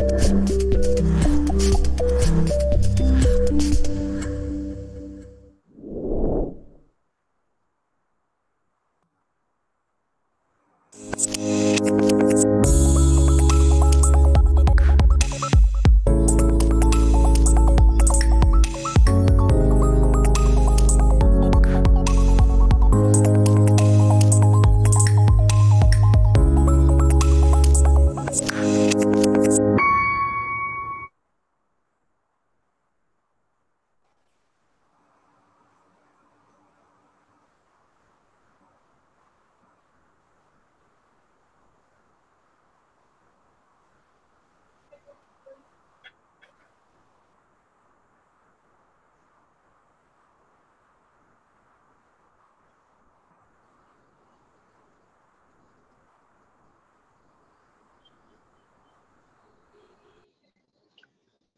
うん。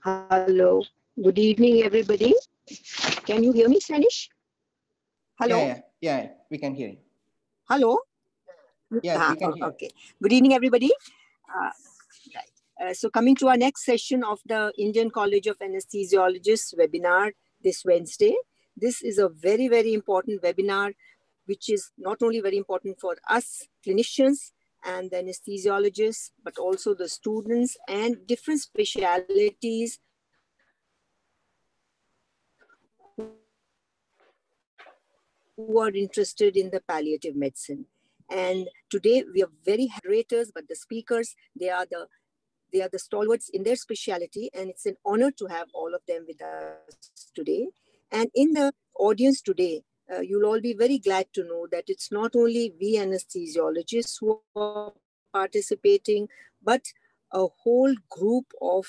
Hello. Good evening, everybody. Can you hear me, Stanish? Hello. Yeah, yeah, yeah, we can hear you. Hello. Yeah, Ah, we can hear. Okay. Good evening, everybody. Uh, right. Uh, so, coming to our next session of the Indian College of Anesthesiologists webinar this Wednesday. This is a very, very important webinar, which is not only very important for us clinicians and the anesthesiologists, but also the students and different specialities who are interested in the palliative medicine. And today we are very moderators, but the speakers, they are the they are the stalwarts in their specialty, and it's an honor to have all of them with us today. And in the audience today, uh, you'll all be very glad to know that it's not only we anesthesiologists who are participating, but a whole group of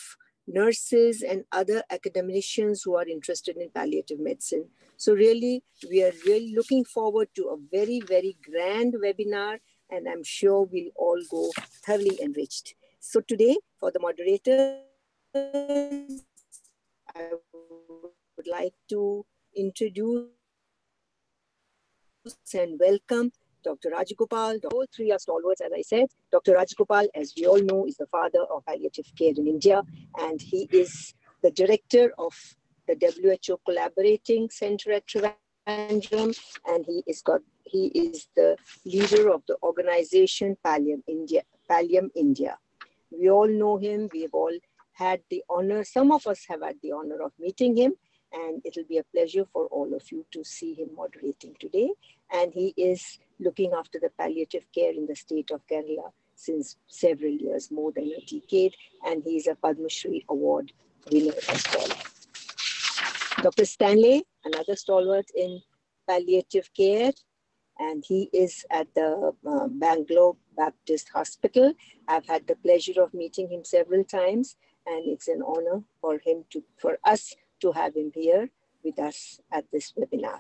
nurses and other academicians who are interested in palliative medicine. So really, we are really looking forward to a very, very grand webinar, and I'm sure we'll all go thoroughly enriched. So today, for the moderator, I would like to introduce and welcome Dr. Rajagopal. All three are stalwarts, as I said. Dr. Rajagopal, as we all know, is the father of palliative care in India, and he is the director of the WHO Collaborating Center at Trivandrum, and he is got he is the leader of the organization Pallium India. Pallium India. We all know him. We have all had the honor. Some of us have had the honor of meeting him, and it'll be a pleasure for all of you to see him moderating today. And he is looking after the palliative care in the state of Kerala since several years, more than a decade, and he is a Padma Shri Award winner as well. Dr. Stanley, another stalwart in palliative care, and he is at the uh, Bangalore Baptist Hospital. I've had the pleasure of meeting him several times, and it's an honor for him to, for us to have him here with us at this webinar.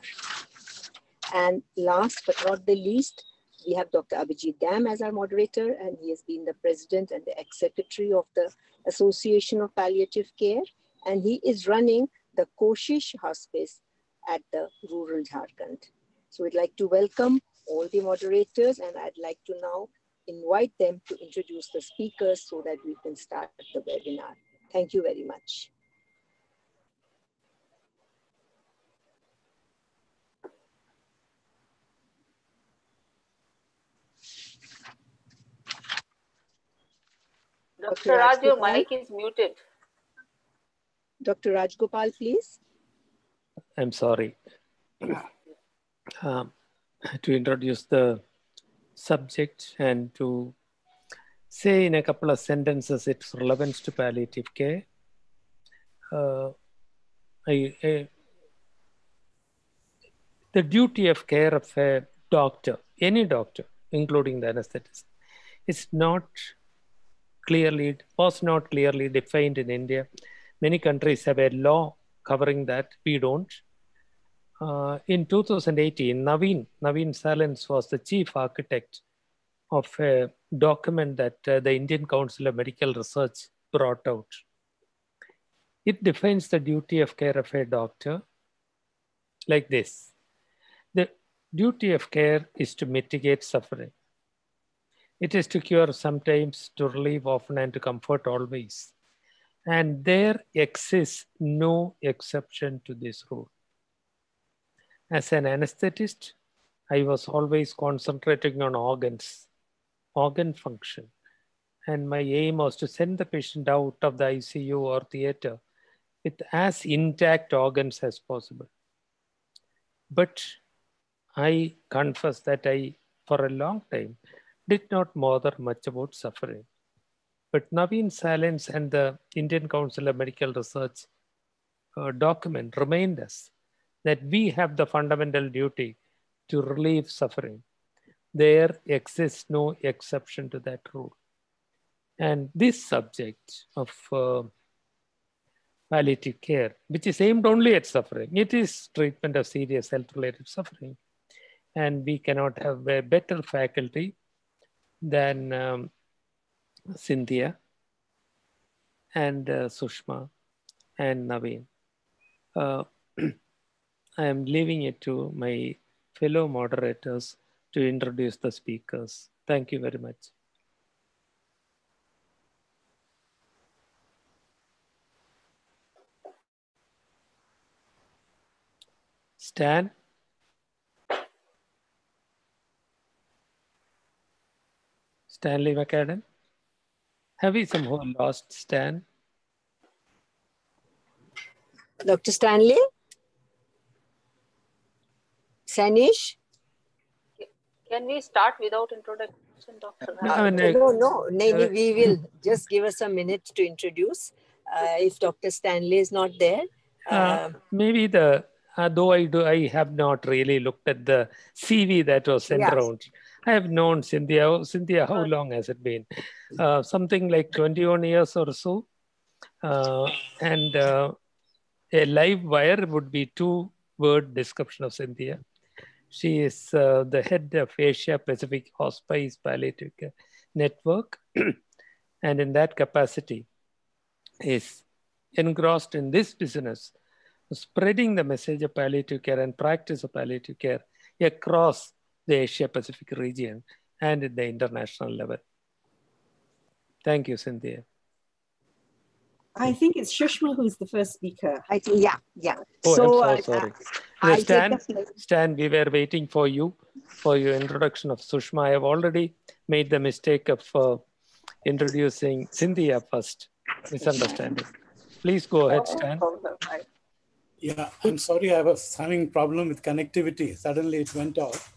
And last but not the least, we have Dr. Abhijit Dam as our moderator, and he has been the president and the ex-secretary of the Association of Palliative Care, and he is running the Koshish Hospice at the rural Jharkhand. So we'd like to welcome all the moderators, and I'd like to now invite them to introduce the speakers so that we can start the webinar. Thank you very much. Dr. Raj, your Rajgopal. mic is muted. Dr. Rajgopal, please. I'm sorry. Um, to introduce the subject and to say in a couple of sentences its relevance to palliative care. Uh, I, I- the duty of care of a doctor, any doctor, including the anesthetist, is not clearly was not clearly defined in India. Many countries have a law covering that. We don't. Uh, in 2018, Naveen Naveen Salins was the chief architect of a document that uh, the Indian Council of Medical Research brought out. It defines the duty of care of a doctor like this. The duty of care is to mitigate suffering. It is to cure sometimes, to relieve often, and to comfort always. And there exists no exception to this rule. As an anesthetist, I was always concentrating on organs, organ function. And my aim was to send the patient out of the ICU or theater with as intact organs as possible. But I confess that I, for a long time, did not bother much about suffering. But Naveen Salins and the Indian Council of Medical Research uh, document remind us that we have the fundamental duty to relieve suffering. There exists no exception to that rule. And this subject of uh, palliative care, which is aimed only at suffering, it is treatment of serious health-related suffering. And we cannot have a better faculty than um, Cynthia and uh, Sushma and Naveen. Uh, I am leaving it to my fellow moderators to introduce the speakers. Thank you very much. Stan? Stanley Mecaden? Have we somehow lost Stan? Dr. Stanley? Sanish? Can we start without introduction, Dr. No, Rao? I mean, no, no, Naini, uh, we will just give us a minute to introduce. Uh, if Dr. Stanley is not there, Uh, um, maybe the uh, though I do I have not really looked at the CV that was sent Yes. around. I have known Cynthia. Cynthia, how long has it been? Uh, something like 21 years or so. Uh, and uh, a live wire would be two word description of Cynthia. She is uh, the head of Asia Pacific Hospice Palliative Care Network. and in that capacity is engrossed in this business, spreading the message of palliative care and practice of palliative care across the Asia Pacific region and at the international level. Thank you, Cynthia. I think it's Sushma who's the first speaker. I think, yeah, yeah. Oh, so, I'm uh, so sorry. I take Stan. Stan, we were waiting for you for your introduction of Sushma. I have already made the mistake of uh, introducing Cynthia first. Misunderstanding. Please go ahead, Stan. Yeah, I'm sorry, I was having problem with connectivity. Suddenly it went off.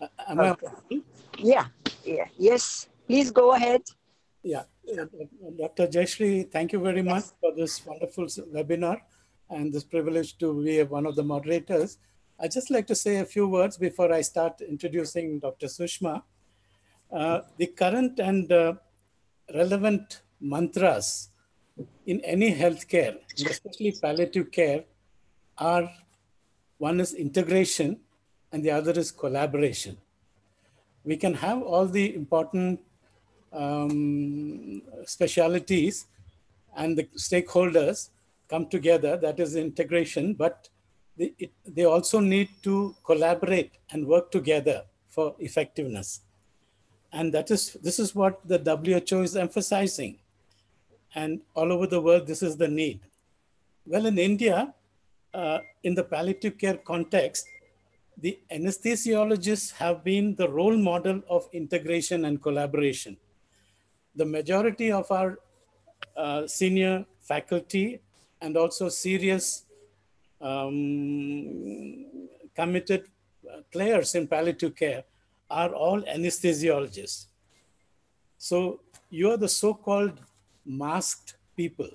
Uh? Okay. Yeah, yeah, yes. Please go ahead. Yeah, Dr. Jayashree, thank you very much for this wonderful webinar and this privilege to be one of the moderators. I'd just like to say a few words before I start introducing Dr. Sushma. Uh, the current and uh, relevant mantras in any healthcare, especially palliative care, are one is integration and the other is collaboration. We can have all the important um, specialities and the stakeholders come together, that is integration, but they, it, they also need to collaborate and work together for effectiveness. And that is, this is what the WHO is emphasizing. And all over the world, this is the need. Well, in India, uh, in the palliative care context, the anesthesiologists have been the role model of integration and collaboration. The majority of our uh, senior faculty and also serious um, committed players in palliative care are all anesthesiologists. So you are the so-called masked people,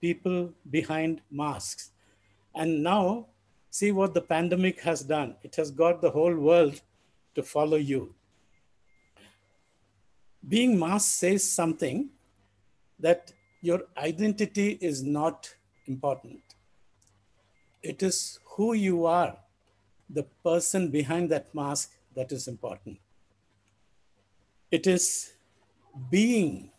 people behind masks. And now see what the pandemic has done. It has got the whole world to follow you. Being masked says something that your identity is not important. It is who you are, the person behind that mask, that is important. It is being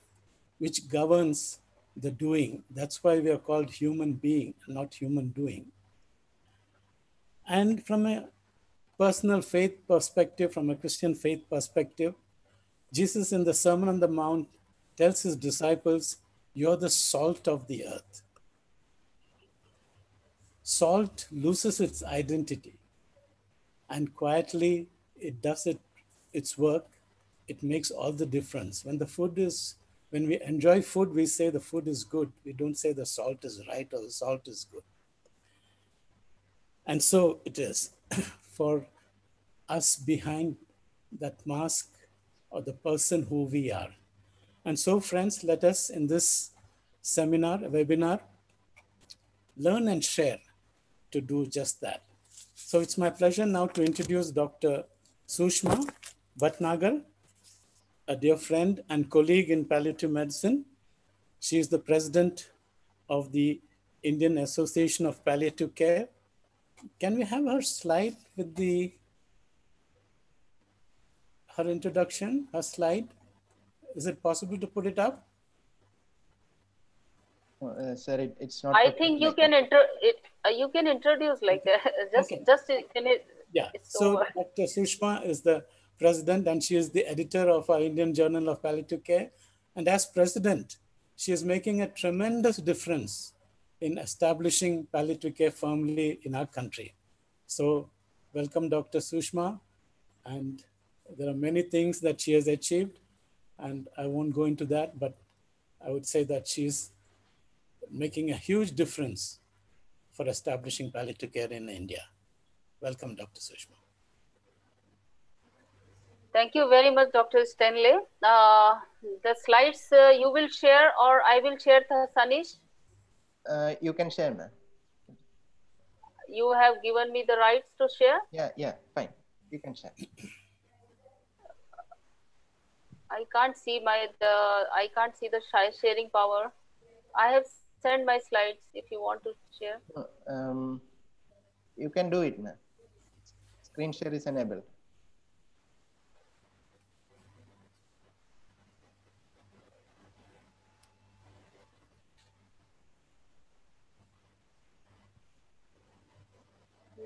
which governs the doing. That's why we are called human being, not human doing. And from a personal faith perspective, from a Christian faith perspective, Jesus in the Sermon on the Mount tells his disciples, you're the salt of the earth. Salt loses its identity and quietly it does it, its work. It makes all the difference. When the food is, when we enjoy food, we say the food is good. We don't say the salt is right or the salt is good. And so it is for us behind that mask or the person who we are. And so, friends, let us in this seminar, webinar, learn and share to do just that. So it's my pleasure now to introduce Dr. Sushma Bhatnagar, a dear friend and colleague in palliative medicine. She is the president of the Indian Association of Palliative Care. Can we have her slide with the her introduction, her slide? Is it possible to put it up? Uh, sir, it, it's not. I think you like can that. enter it. Uh, you can introduce like uh, just Okay. just can it. Yeah. It's So over. Dr. Sushma is the president and she is the editor of our Indian Journal of Palliative Care. And as president, she is making a tremendous difference in establishing palliative care firmly in our country. So welcome, Dr. Sushma. And there are many things that she has achieved. And I won't go into that, but I would say that she's making a huge difference for establishing palliative care in India. Welcome, Dr. Sushma. Thank you very much, Dr. Stanley. Uh, the slides uh, you will share or I will share Sanish. Uh, you can share, ma'am. You have given me the rights to share. Yeah, yeah, fine. You can share. I can't see my the I can't see the sharing power. I have sent my slides if you want to share. Um, you can do it, ma'am. Screen share is enabled.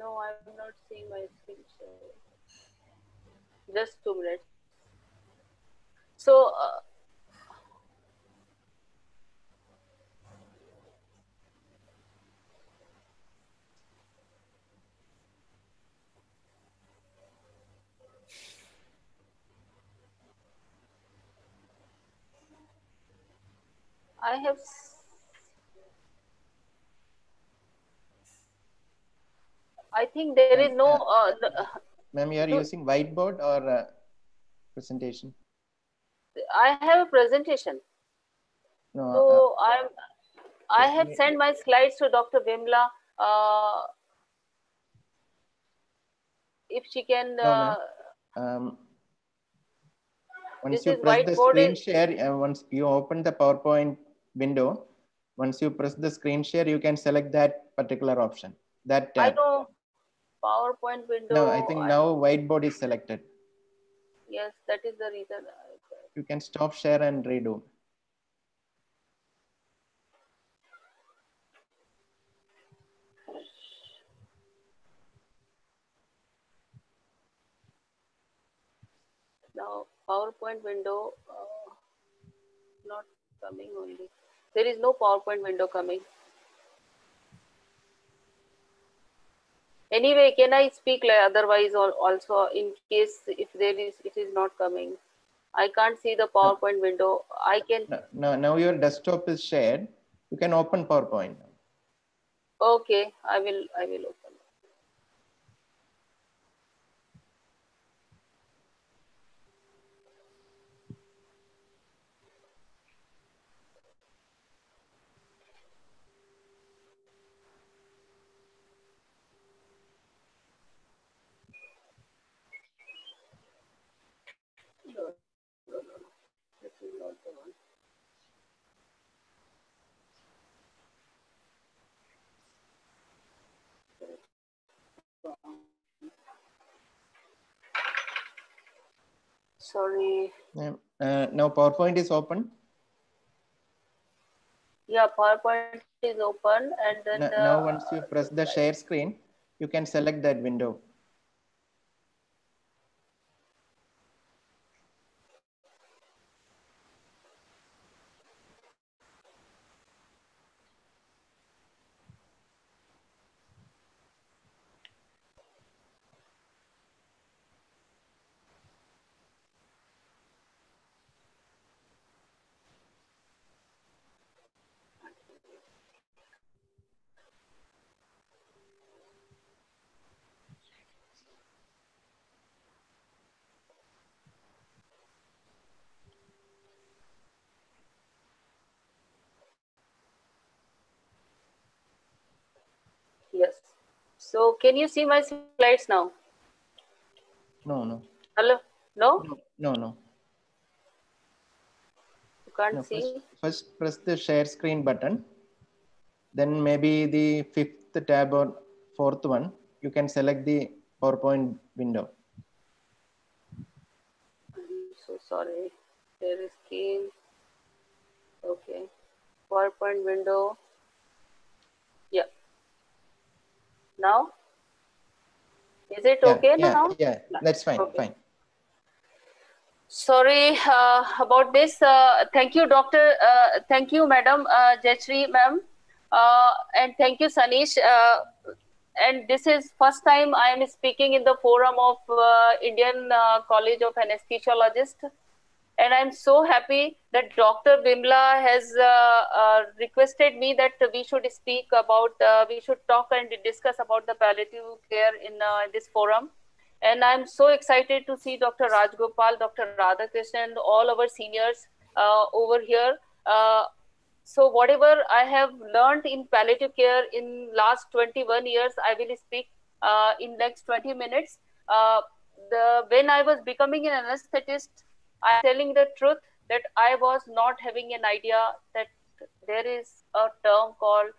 No, I'm not seeing my screen share. Just two minutes. So, uh, I have. I think there is no. Uh, the- Ma'am, you are No. using whiteboard or uh, presentation? I have a presentation. No, uh, So I'm, I have sent my slides to Dr. Vimla. Uh, if she can, No, uh, um, once you press the screen is- share, uh, once you open the PowerPoint window, once you press the screen share, you can select that particular option. That I know PowerPoint window. No, I think now whiteboard is selected. Yes, that is the reason. You can stop share and redo. Now PowerPoint window uh, not coming only. There is no PowerPoint window coming. Anyway, can I speak like otherwise or also in case if there is it is not coming? I can't see the PowerPoint window. I can No, no, now your desktop is shared. You can open PowerPoint. okay, I will I will open. No, no, no, no. This is not the one. Sorry. Yeah. Uh, now PowerPoint is open. Yeah, PowerPoint is open and then Now, the, now once you press the share screen, you can select that window. So can you see my slides now? No, no, Hello? No? no, no, no. You can't no see? first, first press the share screen button. Then maybe the fifth tab or fourth one, you can select the PowerPoint window. I'm so sorry. There is key. Okay. PowerPoint window. Yeah. Now? Is it Yeah, okay yeah, now? Yeah, that's fine, Okay. fine. Sorry uh, about this. Uh, thank you, Doctor. Uh, thank you, Madam uh, Jayashree, ma'am. Uh, and thank you, Sanish. Uh, and this is first time I am speaking in the forum of uh, Indian uh, College of Anesthesiologists. And I'm so happy that Dr. Bimla has uh, uh, requested me that we should speak about, uh, we should talk and discuss about the palliative care in uh, this forum. And I'm so excited to see Dr. Rajgopal, Dr. Radhakrishnan, all our seniors uh, over here. Uh, so whatever I have learned in palliative care in last 21 years, I will speak in next 20 minutes. The when I was becoming an anesthetist, I'm telling the truth that I was not having an idea that there is a term called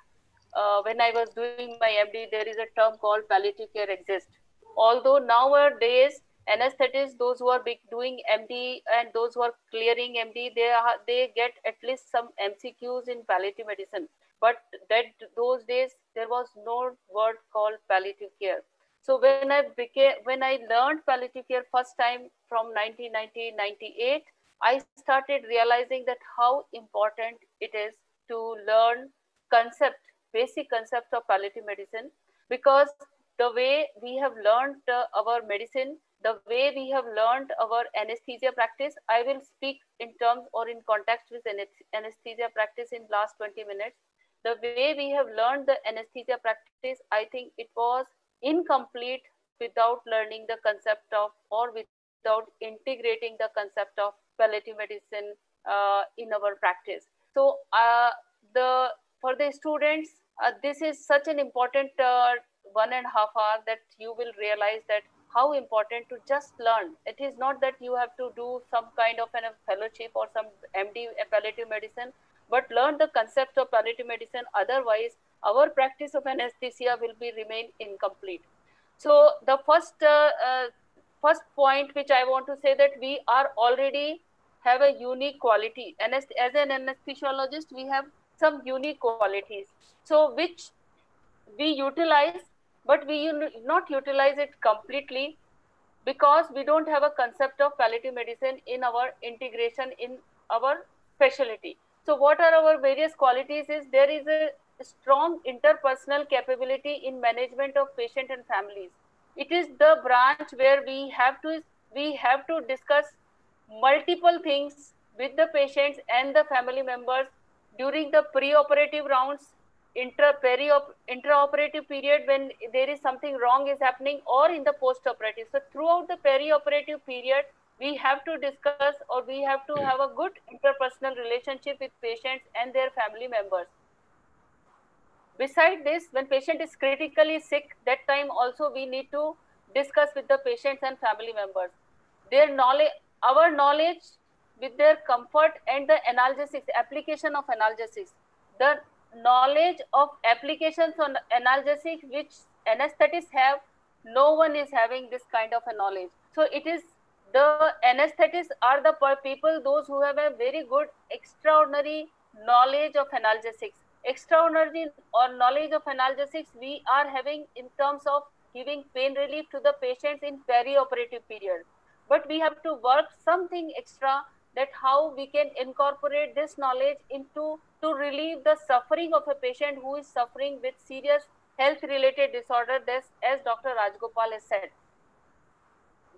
uh, when I was doing my MD, there is a term called palliative care exists although nowadays anesthetists those who are doing md and those who are clearing md they are they get at least some mcqs in palliative medicine. But that those days there was no word called palliative care so when i became when i learned palliative care first time from 1990 98 i started realizing that how important it is to learn concept basic concept of palliative medicine because the way we have learned uh, our medicine, the way we have learned our anesthesia practice, I will speak in terms or in context with anesthesia practice in last 20 minutes. The way we have learned the anesthesia practice, I think it was incomplete without learning the concept of or without integrating the concept of palliative medicine uh, in our practice. So uh, the for the students, uh, this is such an important one and a half hour that you will realize that how important to just learn. It is not that you have to do some kind of a fellowship or some MD palliative medicine, but learn the concept of palliative medicine. Otherwise, our practice of anesthesia will be remain incomplete. So the first uh, uh, first point which I want to say that we are already have a unique quality and as, as an anesthesiologist we have some unique qualities so which we utilize but we not utilize it completely because we don't have a concept of palliative medicine in our integration in our specialty. So what are our various qualities is there is a strong interpersonal capability in management of patient and families. It is the branch where we have to we have to discuss multiple things with the patients and the family members during the pre-operative rounds intraoperative period when there is something wrong is happening or in the post-operative. So throughout the peri-operative period, we have to discuss or we have to have a good interpersonal relationship with patients and their family members. Beside this, when patient is critically sick, that time also we need to discuss with the patients and family members. Their knowledge, our knowledge with their comfort and the analgesics, application of analgesics. The knowledge of applications on analgesic which anesthetists have no one is having this kind of a knowledge so it is the anesthetists are the people those who have a very good extraordinary knowledge of analgesics extraordinary or knowledge of analgesics we are having in terms of giving pain relief to the patients in peri-operative period. But we have to work something extra that how we can incorporate this knowledge into to relieve the suffering of a patient who is suffering with serious health related disorder this as dr rajgopal has said.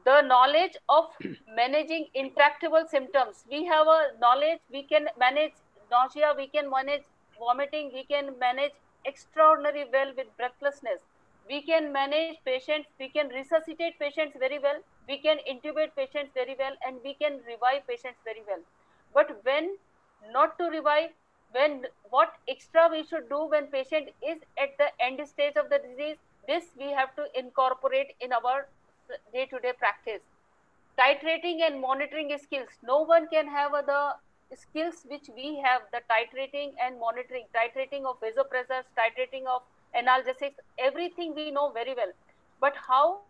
The knowledge of managing intractable symptoms. We have a knowledge we can manage nausea we can manage vomiting we can manage extraordinary well with breathlessness we can manage patients we can resuscitate patients very well we can intubate patients very well and we can revive patients very well but when not to revive when what extra we should do when patient is at the end stage of the disease this we have to incorporate in our day-to-day practice. Titrating and monitoring skills. No one can have the skills which we have, the titrating and monitoring, titrating of vasopressors, titrating of analgesics, everything we know very well. But how,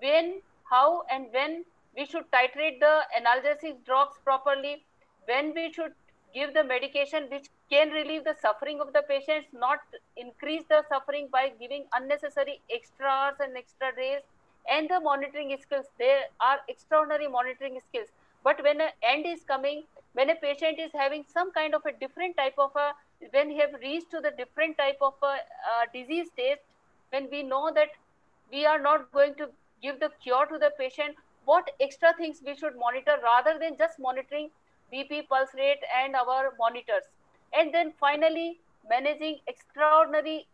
when, how and when we should titrate the analgesic drugs properly, when we should give the medication which can relieve the suffering of the patients, not increase the suffering by giving unnecessary extra hours and extra days, and the monitoring skills. There are extraordinary monitoring skills. But when an end is coming, when a patient is having some kind of a different type of a, when he have reached to the different type of a disease state, when we know that we are not going to give the cure to the patient, what extra things we should monitor rather than just monitoring BP, pulse rate, and our monitors. And then finally, managing extraordinary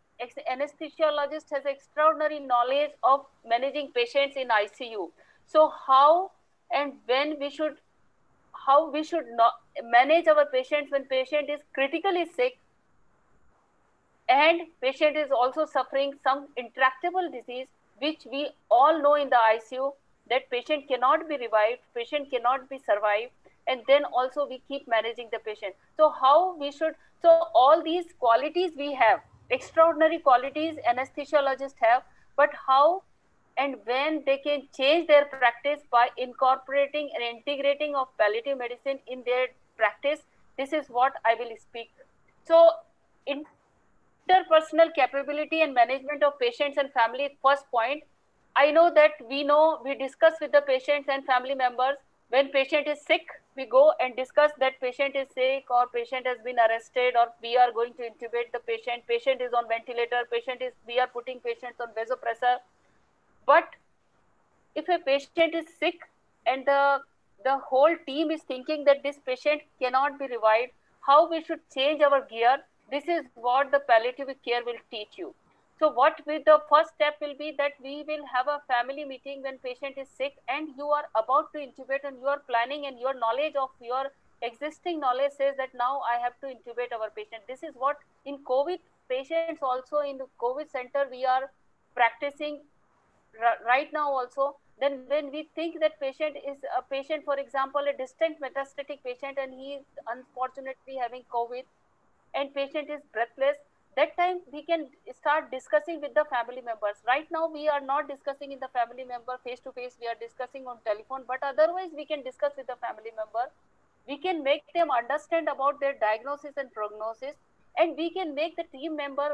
anesthesiologist has extraordinary knowledge of managing patients in ICU. So how and when we should, how we should not manage our patients when patient is critically sick and patient is also suffering some intractable disease, which we all know in the ICU that patient cannot be revived, patient cannot be survived, and then also we keep managing the patient. So how we should so all these qualities we have extraordinary qualities anesthesiologists have but how and when they can change their practice by incorporating and integrating of palliative medicine in their practice this is what i will speak. So interpersonal capability and management of patients and family first point. I know that we know we discuss with the patients and family members. When patient is sick we go and discuss that patient is sick or patient has been arrested or we are going to intubate the patient. Patient is on ventilator patient is we are putting patients on vasopressor but if a patient is sick and the the whole team is thinking that this patient cannot be revived how we should change our gear this is what the palliative care will teach you so what the first step will be that we will have a family meeting when patient is sick and you are about to intubate and you are planning and your knowledge of your existing knowledge says that now I have to intubate our patient. This is what in COVID patients also in the COVID center we are practicing right now also. Then when we think that patient is a patient, for example, a distant metastatic patient and he is unfortunately having COVID and patient is breathless, that time we can start discussing with the family members right now we are not discussing in the family member face to face we are discussing on telephone but otherwise we can discuss with the family member we can make them understand about their diagnosis and prognosis and we can make the team member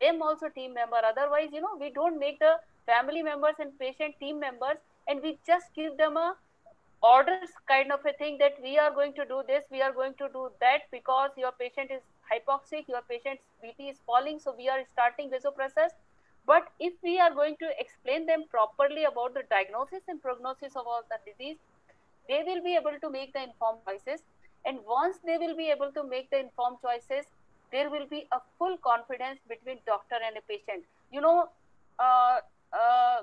them also team member otherwise you know we don't make the family members and patient team members and we just give them a orders kind of a thing that we are going to do this we are going to do that because your patient is hypoxic, your patient's BP is falling, so we are starting vasopressors. But if we are going to explain them properly about the diagnosis and prognosis of all the disease, they will be able to make the informed choices. And once they will be able to make the informed choices, there will be a full confidence between doctor and a patient. You know, uh, uh,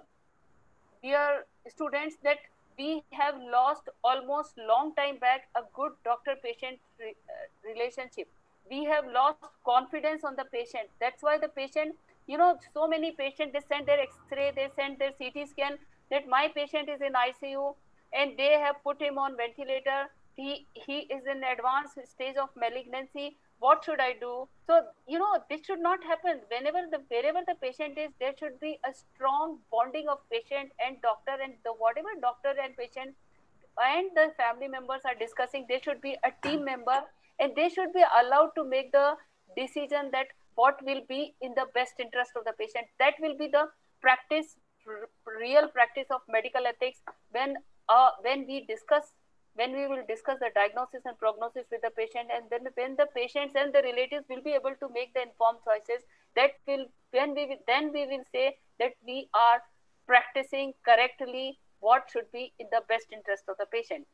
dear students, that we have lost almost long time back a good doctor-patient re uh, relationship. We have lost confidence on the patient. That's why the patient you know so many patients they send their x-ray they send their ct scan that my patient is in icu and they have put him on ventilator. He he is in advanced stage of malignancy what should i do? So you know this should not happen. Whenever the wherever the patient is there should be a strong bonding of patient and doctor and the whatever doctor and patient and the family members are discussing they should be a team member and they should be allowed to make the decision that what will be in the best interest of the patient. That will be the practice real practice of medical ethics when uh, when we discuss when we will discuss the diagnosis and prognosis with the patient and then when the patients and the relatives will be able to make the informed choices that will when we will, then we will say that we are practicing correctly what should be in the best interest of the patient.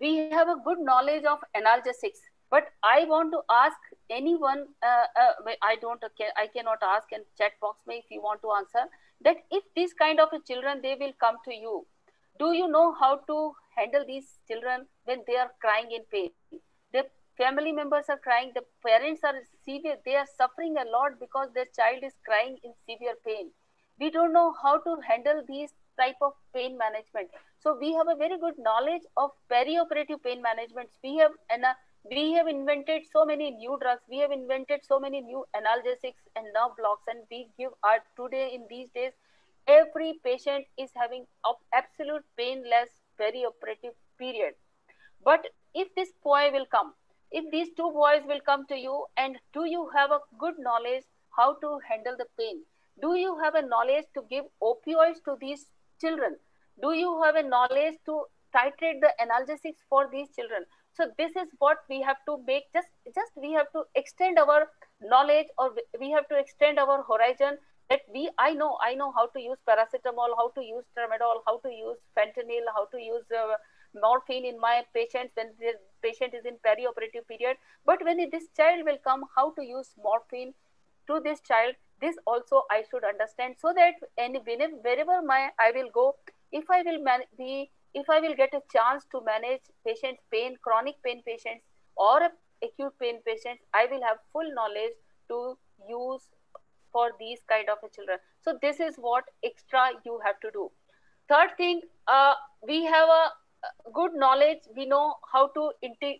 We have a good knowledge of analgesics but i want to ask anyone uh, uh, i don't i cannot ask in chat box me if you want to answer that if these kind of children they will come to you do you know how to handle these children when they are crying in pain. The family members are crying the parents are severe they are suffering a lot because their child is crying in severe pain. We don't know how to handle these type of pain management. So we have a very good knowledge of perioperative pain management. We have and uh, we have invented so many new drugs we have invented so many new analgesics and nerve blocks and we give our today in these days every patient is having absolute painless perioperative period. But if this boy will come if these two boys will come to you and do you have a good knowledge how to handle the pain? Do you have a knowledge to give opioids to these children? Do you have a knowledge to titrate the analgesics for these children? So this is what we have to make just just we have to extend our knowledge or we have to extend our horizon that we i know i know how to use paracetamol how to use tramadol how to use fentanyl how to use uh, morphine in my patients when the patient is in perioperative period. But when this child will come how to use morphine to this child this also i should understand so that and wherever my i will go if i will man- be if I will get a chance to manage patients' pain, chronic pain patients, or acute pain patients, I will have full knowledge to use for these kind of children. So this is what extra you have to do. Third thing, uh, we have a good knowledge. We know how to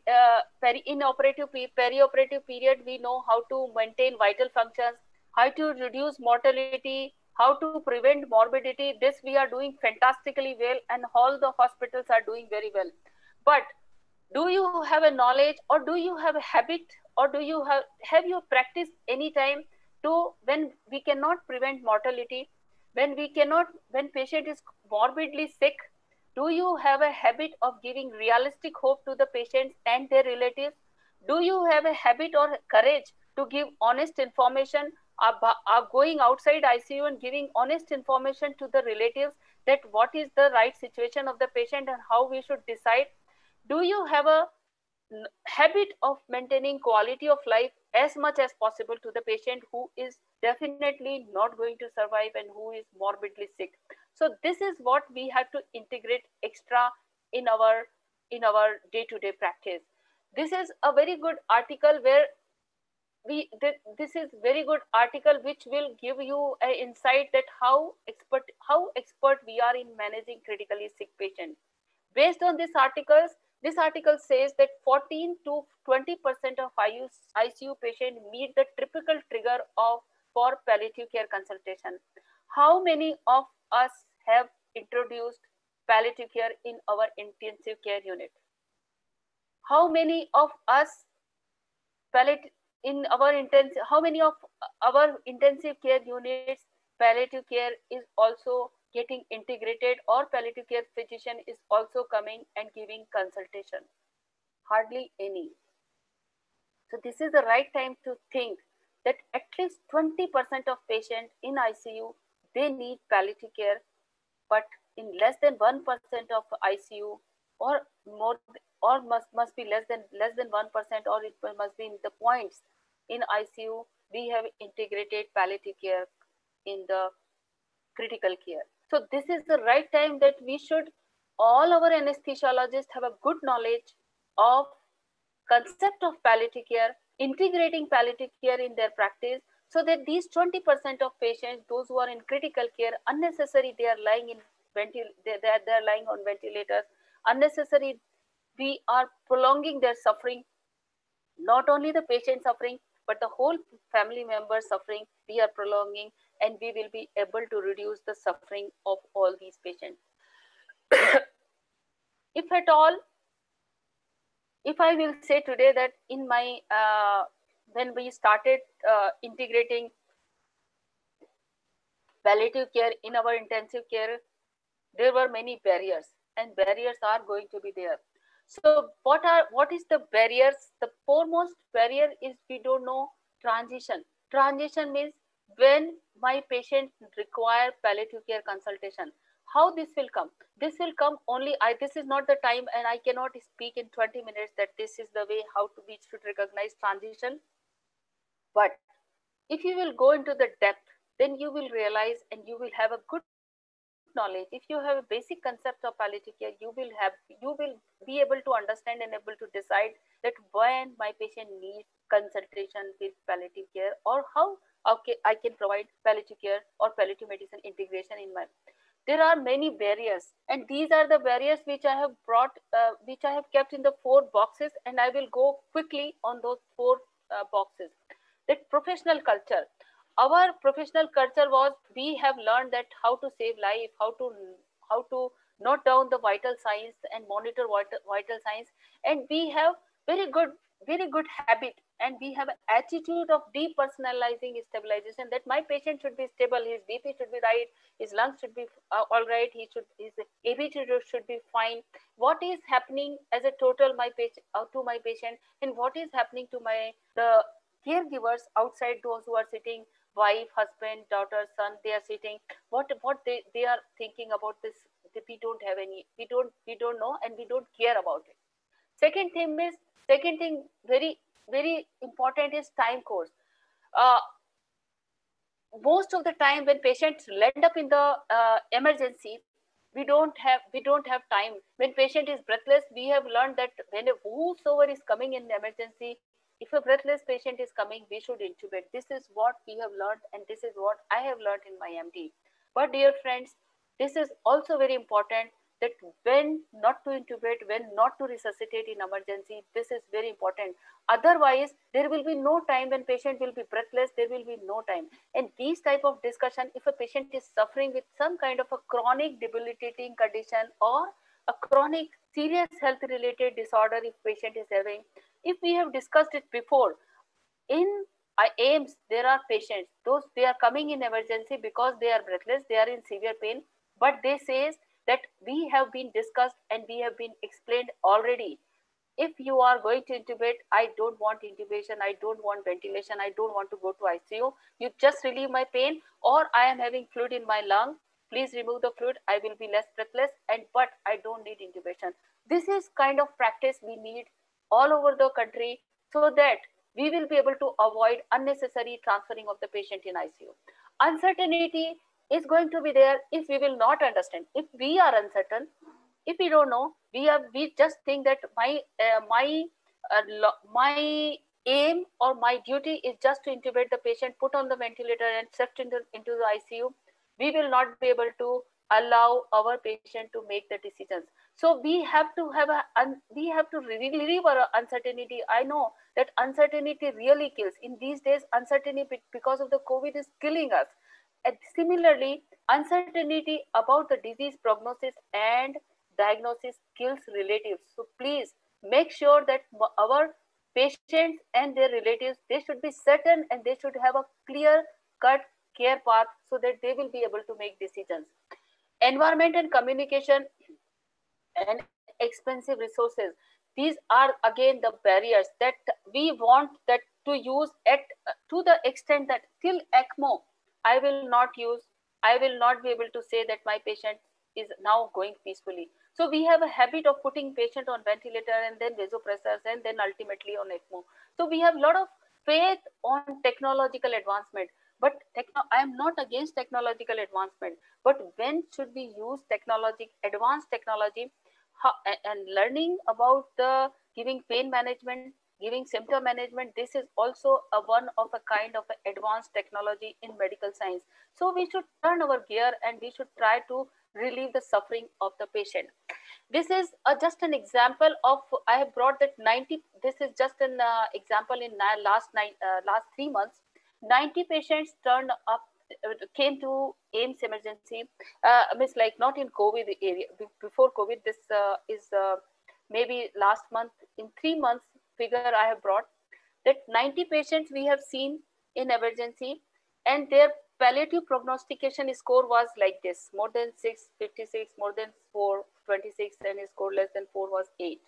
uh, peri- in operative perioperative period. We know how to maintain vital functions, how to reduce mortality, how to prevent morbidity this we are doing fantastically well and all the hospitals are doing very well but do you have a knowledge or do you have a habit or do you have have you practiced any time to when we cannot prevent mortality when we cannot when patient is morbidly sick do you have a habit of giving realistic hope to the patients and their relatives do you have a habit or courage to give honest information are, going outside ICU and giving honest information to the relatives that what is the right situation of the patient and how we should decide. Do you have a habit of maintaining quality of life as much as possible to the patient who is definitely not going to survive and who is morbidly sick. So this is what we have to integrate extra in our in our day to day practice. This is a very good article where we th this is very good article which will give you an insight that how expert how expert we are in managing critically sick patients based on this articles this article says that 14 to 20 percent of ICU patients meet the typical trigger of for palliative care consultation. How many of us have introduced palliative care in our intensive care unit? How many of us in our intensive how many of our intensive care units palliative care is also getting integrated or palliative care physician is also coming and giving consultation. Hardly any. So this is the right time to think that at least 20% of patients in icu they need palliative care but in less than 1% of icu or more or must must be less than less than 1% or it must be in the points in icu we have integrated palliative care in the critical care so this is the right time that we should all our anesthesiologists have a good knowledge of concept of palliative care integrating palliative care in their practice so that these 20% of patients those who are in critical care unnecessary they are lying in ventil they, they, are, lying on ventilators unnecessary we are prolonging their suffering. Not only the patient suffering but the whole family member suffering we are prolonging and we will be able to reduce the suffering of all these patients. If at all if i will say today that in my uh, when we started uh, integrating palliative care in our intensive care there were many barriers and barriers are going to be there. So what are what is the barriers? The foremost barrier is we don't know transition. Transition means when my patient require palliative care consultation how this will come? This will come only i this is not the time and i cannot speak in 20 minutes that this is the way how to we should recognize transition. But if you will go into the depth then you will realize and you will have a good knowledge, if you have a basic concept of palliative care, you will have, you will be able to understand and able to decide that when my patient needs consultation with palliative care or how okay, I can provide palliative care or palliative medicine integration in my. There are many barriers, and these are the barriers which I have brought, uh, which I have kept in the four boxes, and I will go quickly on those four uh, boxes. That professional culture our professional culture was we have learned that how to save life how to how to note down the vital signs and monitor vital, vital signs and we have very good very good habit and we have an attitude of depersonalizing stabilization that my patient should be stable his bp should be right his lungs should be uh, all right he should his ABG should be fine. What is happening as a total my patient uh, to my patient and what is happening to my the caregivers outside those who are sitting wife husband daughter son they are sitting. What what they, they are thinking about this we don't have any we don't we don't know and we don't care about it. Second thing is second thing very very important is time course uh, most of the time when patients land up in the uh, emergency we don't have we don't have time when patient is breathless we have learned that when a whosoever is coming in emergency if a breathless patient is coming, we should intubate. This is what we have learned and this is what I have learned in my MD. But dear friends, this is also very important that when not to intubate, when not to resuscitate in emergency, this is very important. Otherwise, there will be no time when patient will be breathless, there will be no time. And these type of discussion, if a patient is suffering with some kind of a chronic debilitating condition or a chronic serious health related disorder if patient is having, if we have discussed it before in uh, AIIMS there are patients those they are coming in emergency because they are breathless they are in severe pain but they says that we have been discussed and we have been explained already. If you are going to intubate i don't want intubation i don't want ventilation i don't want to go to icu you just relieve my pain or i am having fluid in my lung. Please remove the fluid i will be less breathless and but i don't need intubation. This is kind of practice we need all over the country so that we will be able to avoid unnecessary transferring of the patient in ICU. Uncertainty is going to be there if we will not understand. If we are uncertain, if we don't know, we are we just think that my uh, my uh, my aim or my duty is just to intubate the patient, put on the ventilator, and shift into into the ICU. We will not be able to allow our patient to make the decisions so we have to have a we have to relieve our uncertainty i know that uncertainty really kills in these days uncertainty because of the covid is killing us and similarly uncertainty about the disease prognosis and diagnosis kills relatives. So please make sure that our patients and their relatives they should be certain and they should have a clear cut care path so that they will be able to make decisions. Environment and communication and expensive resources these are again the barriers that we want that to use at to the extent that till ECMO I will not use I will not be able to say that my patient is now going peacefully. So we have a habit of putting patient on ventilator and then vasopressors and then ultimately on ECMO. So we have a lot of faith on technological advancement. But i am not against technological advancement. But when should we use technology advanced technology and learning about the giving pain management giving symptom management this is also a one of a kind of advanced technology in medical science. So we should turn our gear and we should try to relieve the suffering of the patient. This is uh, just an example of i have brought that 90 this is just an uh, example in last nine uh, last three months. 90 patients turned up came to AIIMS emergency, uh, means like not in COVID area, before COVID, this uh, is uh, maybe last month, in three months figure I have brought, that 90 patients we have seen in emergency and their palliative prognostication score was like this, more than 6, 56, more than 4, 26, and score less than 4 was 8.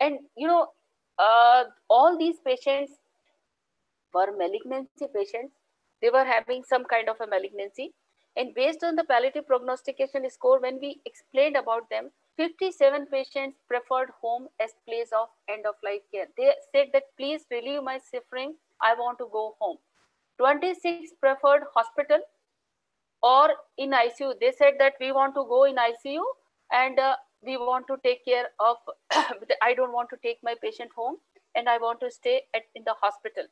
And, you know, uh, all these patients were malignancy patients they were having some kind of a malignancy. And based on the palliative prognostication score, when we explained about them, 57 patients preferred home as place of end of life care. They said that please relieve my suffering. I want to go home. 26 preferred hospital or in ICU. They said that we want to go in ICU and uh, we want to take care of, I don't want to take my patient home and I want to stay at, in the hospital.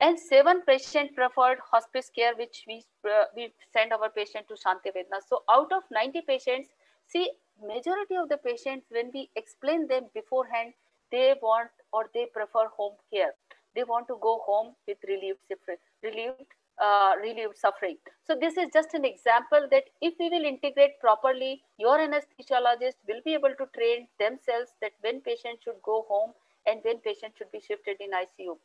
And seven patient preferred hospice care, which we, uh, we send our patient to Shanti Vedna. So out of 90 patients, see, majority of the patients, when we explain them beforehand, they want or they prefer home care. They want to go home with relieved, relieved uh, relieve suffering. So this is just an example that if we will integrate properly, your anesthesiologist will be able to train themselves that when patient should go home and when patient should be shifted in ICU.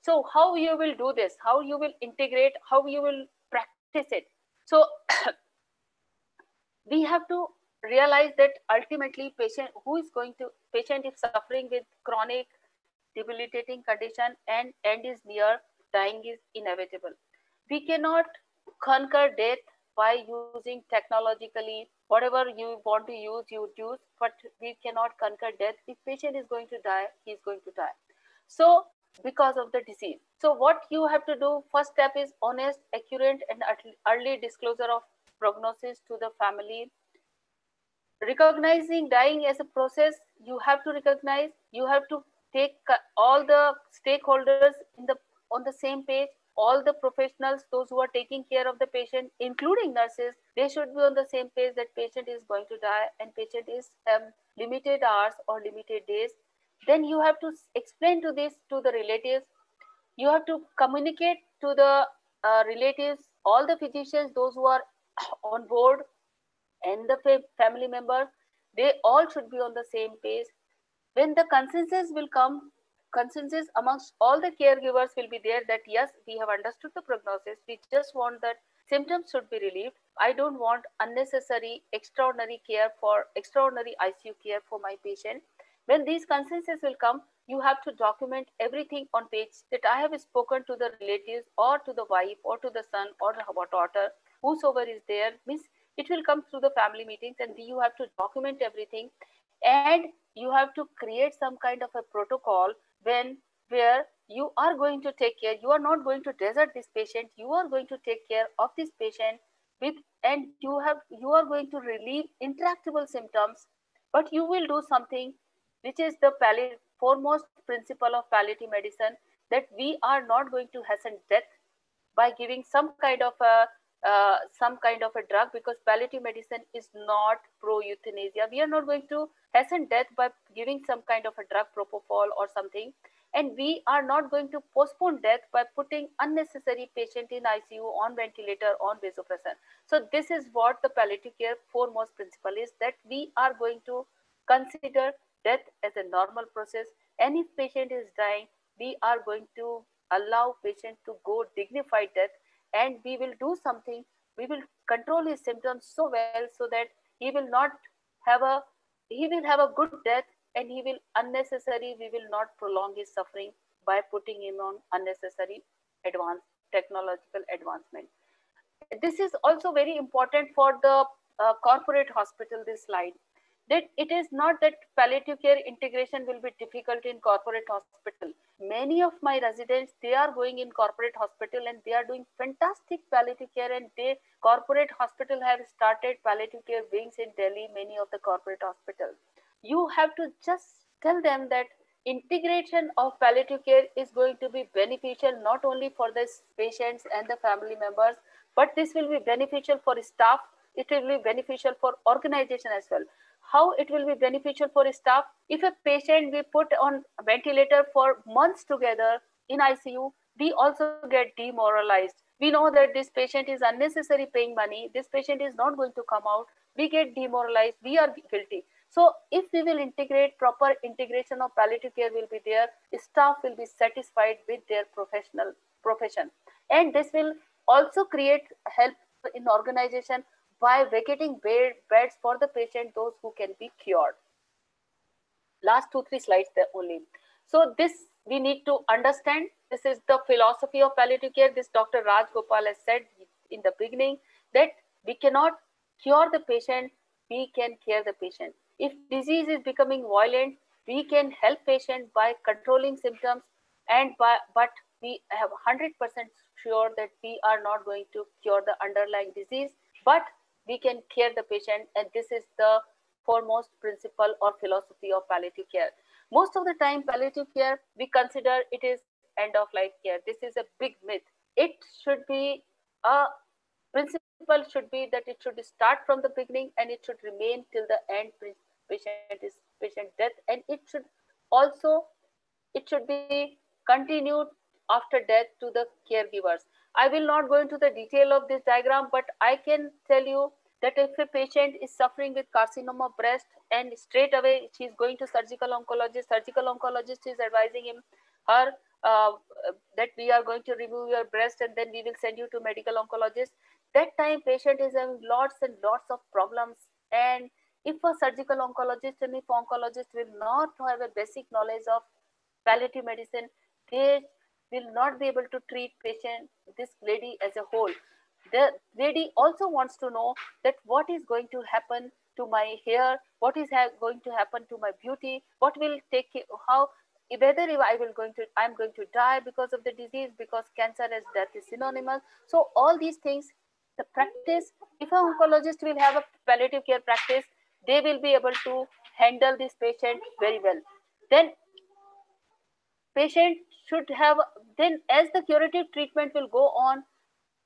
So how you will do this, how you will integrate, how you will practice it. So we have to realize that ultimately patient who is going to, patient is suffering with chronic debilitating condition and end is near, dying is inevitable. We cannot conquer death by using technologically whatever you want to use you use but we cannot conquer death. If patient is going to die he is going to die. So because of the disease. So what you have to do first step is honest accurate and early disclosure of prognosis to the family recognizing dying as a process you have to recognize you have to take all the stakeholders in the on the same page all the professionals, those who are taking care of the patient, including nurses, they should be on the same page that patient is going to die and patient is um, limited hours or limited days. Then you have to explain to this to the relatives. You have to communicate to the uh, relatives, all the physicians, those who are on board and the family members, they all should be on the same page. When the consensus will come, consensus amongst all the caregivers will be there that yes, we have understood the prognosis. We just want that symptoms should be relieved. I don't want unnecessary extraordinary care for extraordinary ICU care for my patient. When these consensus will come, you have to document everything on page that I have spoken to the relatives or to the wife or to the son or the daughter, whosoever is there. Means it will come through the family meetings and you have to document everything. And you have to create some kind of a protocol when where you are going to take care. You are not going to desert this patient. You are going to take care of this patient with and you have you are going to relieve intractable symptoms. But you will do something which is the foremost principle of palliative medicine that we are not going to hasten death by giving some kind of a uh, some kind of a drug because palliative medicine is not pro euthanasia. We are not going to hasten death by giving some kind of a drug, propofol or something. And we are not going to postpone death by putting unnecessary patient in ICU on ventilator on vasopressin. So this is what the palliative care foremost principle is that we are going to consider death as a normal process. And if patient is dying, we are going to allow patient to go dignified death and we will do something. We will control his symptoms so well so that he will not have a he will have a good death and he will unnecessary we will not prolong his suffering by putting him on unnecessary advanced technological advancement. This is also very important for the uh, corporate hospital this slide that it is not that palliative care integration will be difficult in corporate hospital. Many of my residents, they are going in corporate hospital and they are doing fantastic palliative care and they corporate hospital have started palliative care wings in Delhi, many of the corporate hospitals. You have to just tell them that integration of palliative care is going to be beneficial not only for the patients and the family members, but this will be beneficial for staff, it will be beneficial for organization as well how it will be beneficial for staff. If a patient we put on ventilator for months together in icu we also get demoralized. We know that this patient is unnecessary paying money. This patient is not going to come out. We get demoralized. We are guilty. So if we will integrate proper integration of palliative care will be there staff will be satisfied with their professional profession. And this will also create help in organization by vacating bed, beds for the patient, those who can be cured. Last two, three slides there only. So this we need to understand. This is the philosophy of palliative care. This Dr. Rajagopal has said in the beginning that we cannot cure the patient, we can care the patient. If disease is becoming violent, we can help patient by controlling symptoms and by, but we have 100% sure that we are not going to cure the underlying disease, but we can care the patient. And this is the foremost principle or philosophy of palliative care. Most of the time, palliative care, we consider it is end of life care. This is a big myth. It should be a principle should be that it should start from the beginning and it should remain till the end patient is patient death and it should also it should be continued after death to the caregivers. I will not go into the detail of this diagram, but I can tell you that if a patient is suffering with carcinoma breast and straight away she's going to surgical oncologist, surgical oncologist is advising him, her uh, that we are going to remove your breast and then we will send you to medical oncologist. That time patient is having lots and lots of problems and if a surgical oncologist and if oncologist will not have a basic knowledge of palliative medicine, they will not be able to treat patient, this lady as a whole. The lady also wants to know that what is going to happen to my hair, what is going to happen to my beauty, what will take, how, whether I will going to, I'm going to die because of the disease, because cancer as death is synonymous. So all these things, the practice, if an oncologist will have a palliative care practice, they will be able to handle this patient very well. Then patient should have then as the curative treatment will go on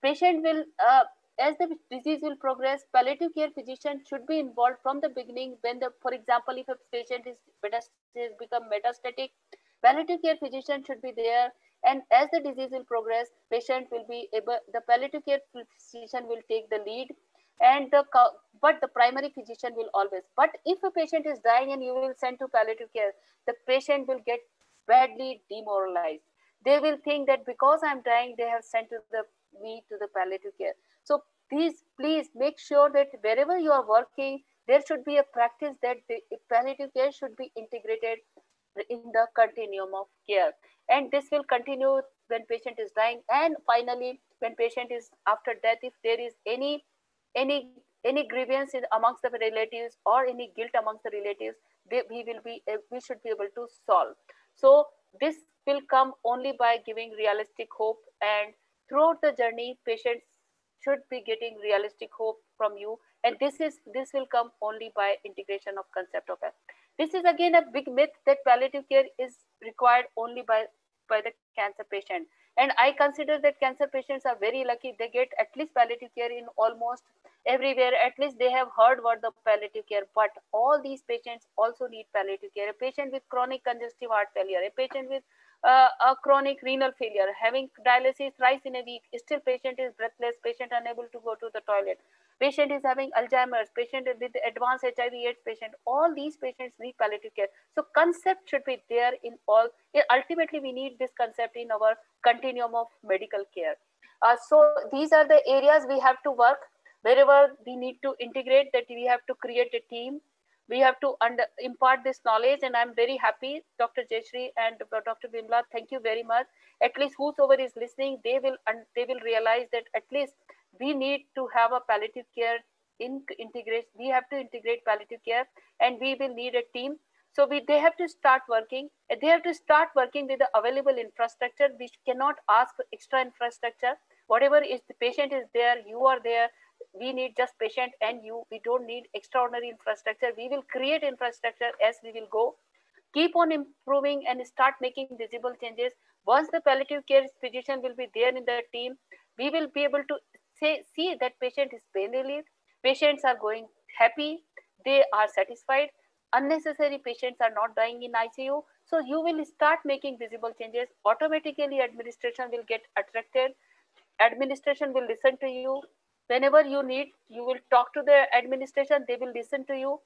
patient will uh, as the disease will progress palliative care physician should be involved from the beginning when the for example if a patient is metastasis become metastatic palliative care physician should be there and as the disease will progress patient will be able the palliative care physician will take the lead and the but the primary physician will always but if a patient is dying and you will send to palliative care the patient will get badly demoralized. They will think that because I'm dying, they have sent to the me to the palliative care. So please, please make sure that wherever you are working, there should be a practice that the palliative care should be integrated in the continuum of care. And this will continue when patient is dying. And finally, when patient is after death, if there is any any any grievance in, amongst the relatives or any guilt amongst the relatives, they, we will be eh, we should be able to solve. So this will come only by giving realistic hope and throughout the journey, patients should be getting realistic hope from you. And this is this will come only by integration of concept of health. This is again a big myth that palliative care is required only by, by the cancer patient. And I consider that cancer patients are very lucky. They get at least palliative care in almost everywhere. At least they have heard what the palliative care. But all these patients also need palliative care. A patient with chronic congestive heart failure, a patient with uh, a chronic renal failure, having dialysis thrice in a week, still patient is breathless, patient unable to go to the toilet. Patient is having Alzheimer's, patient with advanced HIV AIDS patient. All these patients need palliative care. So concept should be there in all. Ultimately, we need this concept in our continuum of medical care. Uh, so these are the areas we have to work. Wherever we need to integrate that we have to create a team we have to under, impart this knowledge and i'm very happy dr Jayashree and uh, dr Vimla, thank you very much. At least whosoever is listening they will they will realize that at least we need to have a palliative care in integration we have to integrate palliative care and we will need a team. So we they have to start working they have to start working with the available infrastructure. We cannot ask for extra infrastructure. Whatever is the patient is there you are there we need just patient and you we don't need extraordinary infrastructure. We will create infrastructure as we will go. Keep on improving and start making visible changes. Once the palliative care physician will be there in the team we will be able to say see that patient is pain relief. Patients are going happy. They are satisfied. Unnecessary patients are not dying in icu so you will start making visible changes. Automatically administration will get attracted. Administration will listen to you whenever you need you will talk to the administration they will listen to you.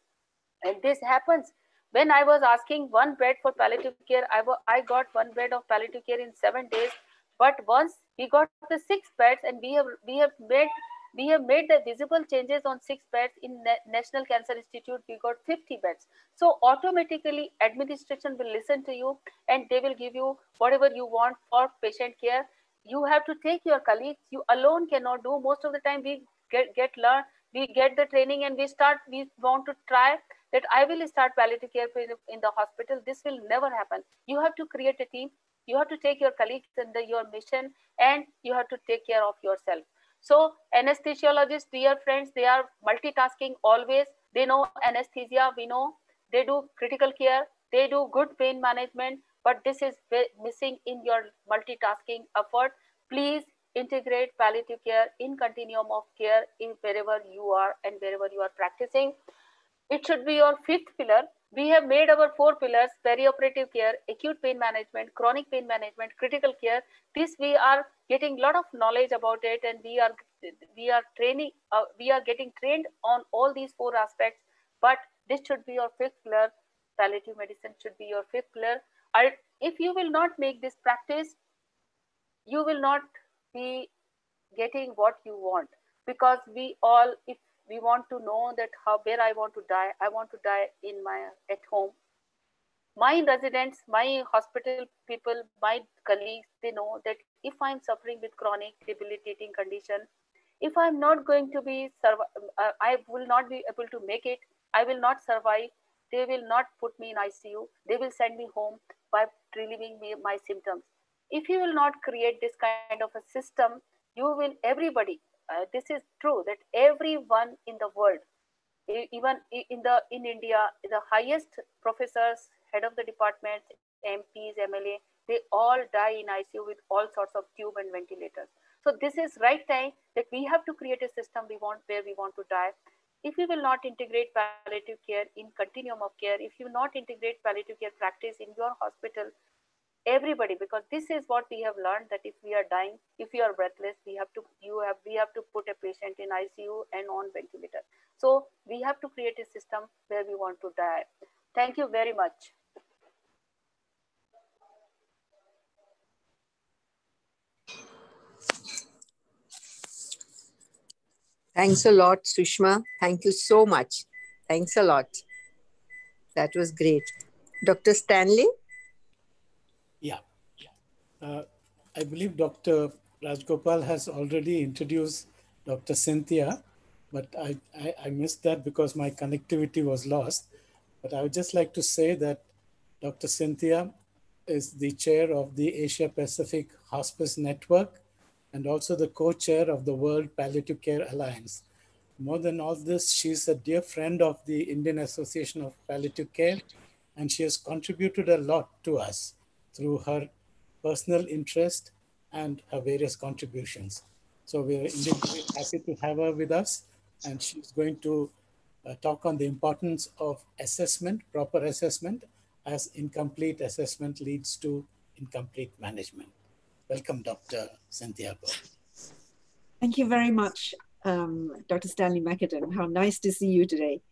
And this happens. When i was asking one bed for palliative care i, I got one bed of palliative care in seven days. But once we got the six beds and we have we have made we have made the visible changes on six beds in national cancer institute we got 50 beds. So automatically administration will listen to you and they will give you whatever you want for patient care you have to take your colleagues. You alone cannot do. Most of the time we get get learn we get the training and we start we want to try that i will start palliative care in the hospital. This will never happen. You have to create a team. You have to take your colleagues under your mission and you have to take care of yourself. So anesthesiologists dear friends they are multitasking always. They know anesthesia we know. They do critical care. They do good pain management but this is missing in your multitasking effort. Please integrate palliative care in continuum of care in wherever you are and wherever you are practicing. It should be your fifth pillar. We have made our four pillars perioperative care acute pain management chronic pain management critical care. This we are getting a lot of knowledge about it and we are we are training uh, we are getting trained on all these four aspects. But this should be your fifth pillar. Palliative medicine should be your fifth pillar if you will not make this practice you will not be getting what you want. Because we all if we want to know that how where i want to die i want to die in my at home. My residents my hospital people my colleagues they know that if i'm suffering with chronic debilitating condition if i'm not going to be uh, i will not be able to make it i will not survive they will not put me in icu they will send me home by relieving me my symptoms. If you will not create this kind of a system you will everybody uh, this is true that everyone in the world even in the in india the highest professors head of the department mps mla they all die in icu with all sorts of tube and ventilators. So this is right time that we have to create a system we want where we want to die if you will not integrate palliative care in continuum of care if you not integrate palliative care practice in your hospital everybody because this is what we have learned that if we are dying if you are breathless we have to you have we have to put a patient in icu and on ventilator. So we have to create a system where we want to die. Thank you very much Thanks a lot, Sushma. Thank you so much. Thanks a lot. That was great. Dr. Stanley? Yeah. Uh, I believe Dr. Rajagopal has already introduced Dr. Cynthia, but I, I, I, missed that because my connectivity was lost. But I would just like to say that Dr. Cynthia is the chair of the Asia Pacific Hospice Network and also the co-chair of the World Palliative Care Alliance. More than all this, she's a dear friend of the Indian Association of Palliative Care, and she has contributed a lot to us through her personal interest and her various contributions. So we are indeed happy to have her with us, and she's going to uh, talk on the importance of assessment, proper assessment, as incomplete assessment leads to incomplete management. Welcome, Dr. Cynthia Goh. Thank you very much, um, Dr. Stanley Mecaden. How nice to see you today.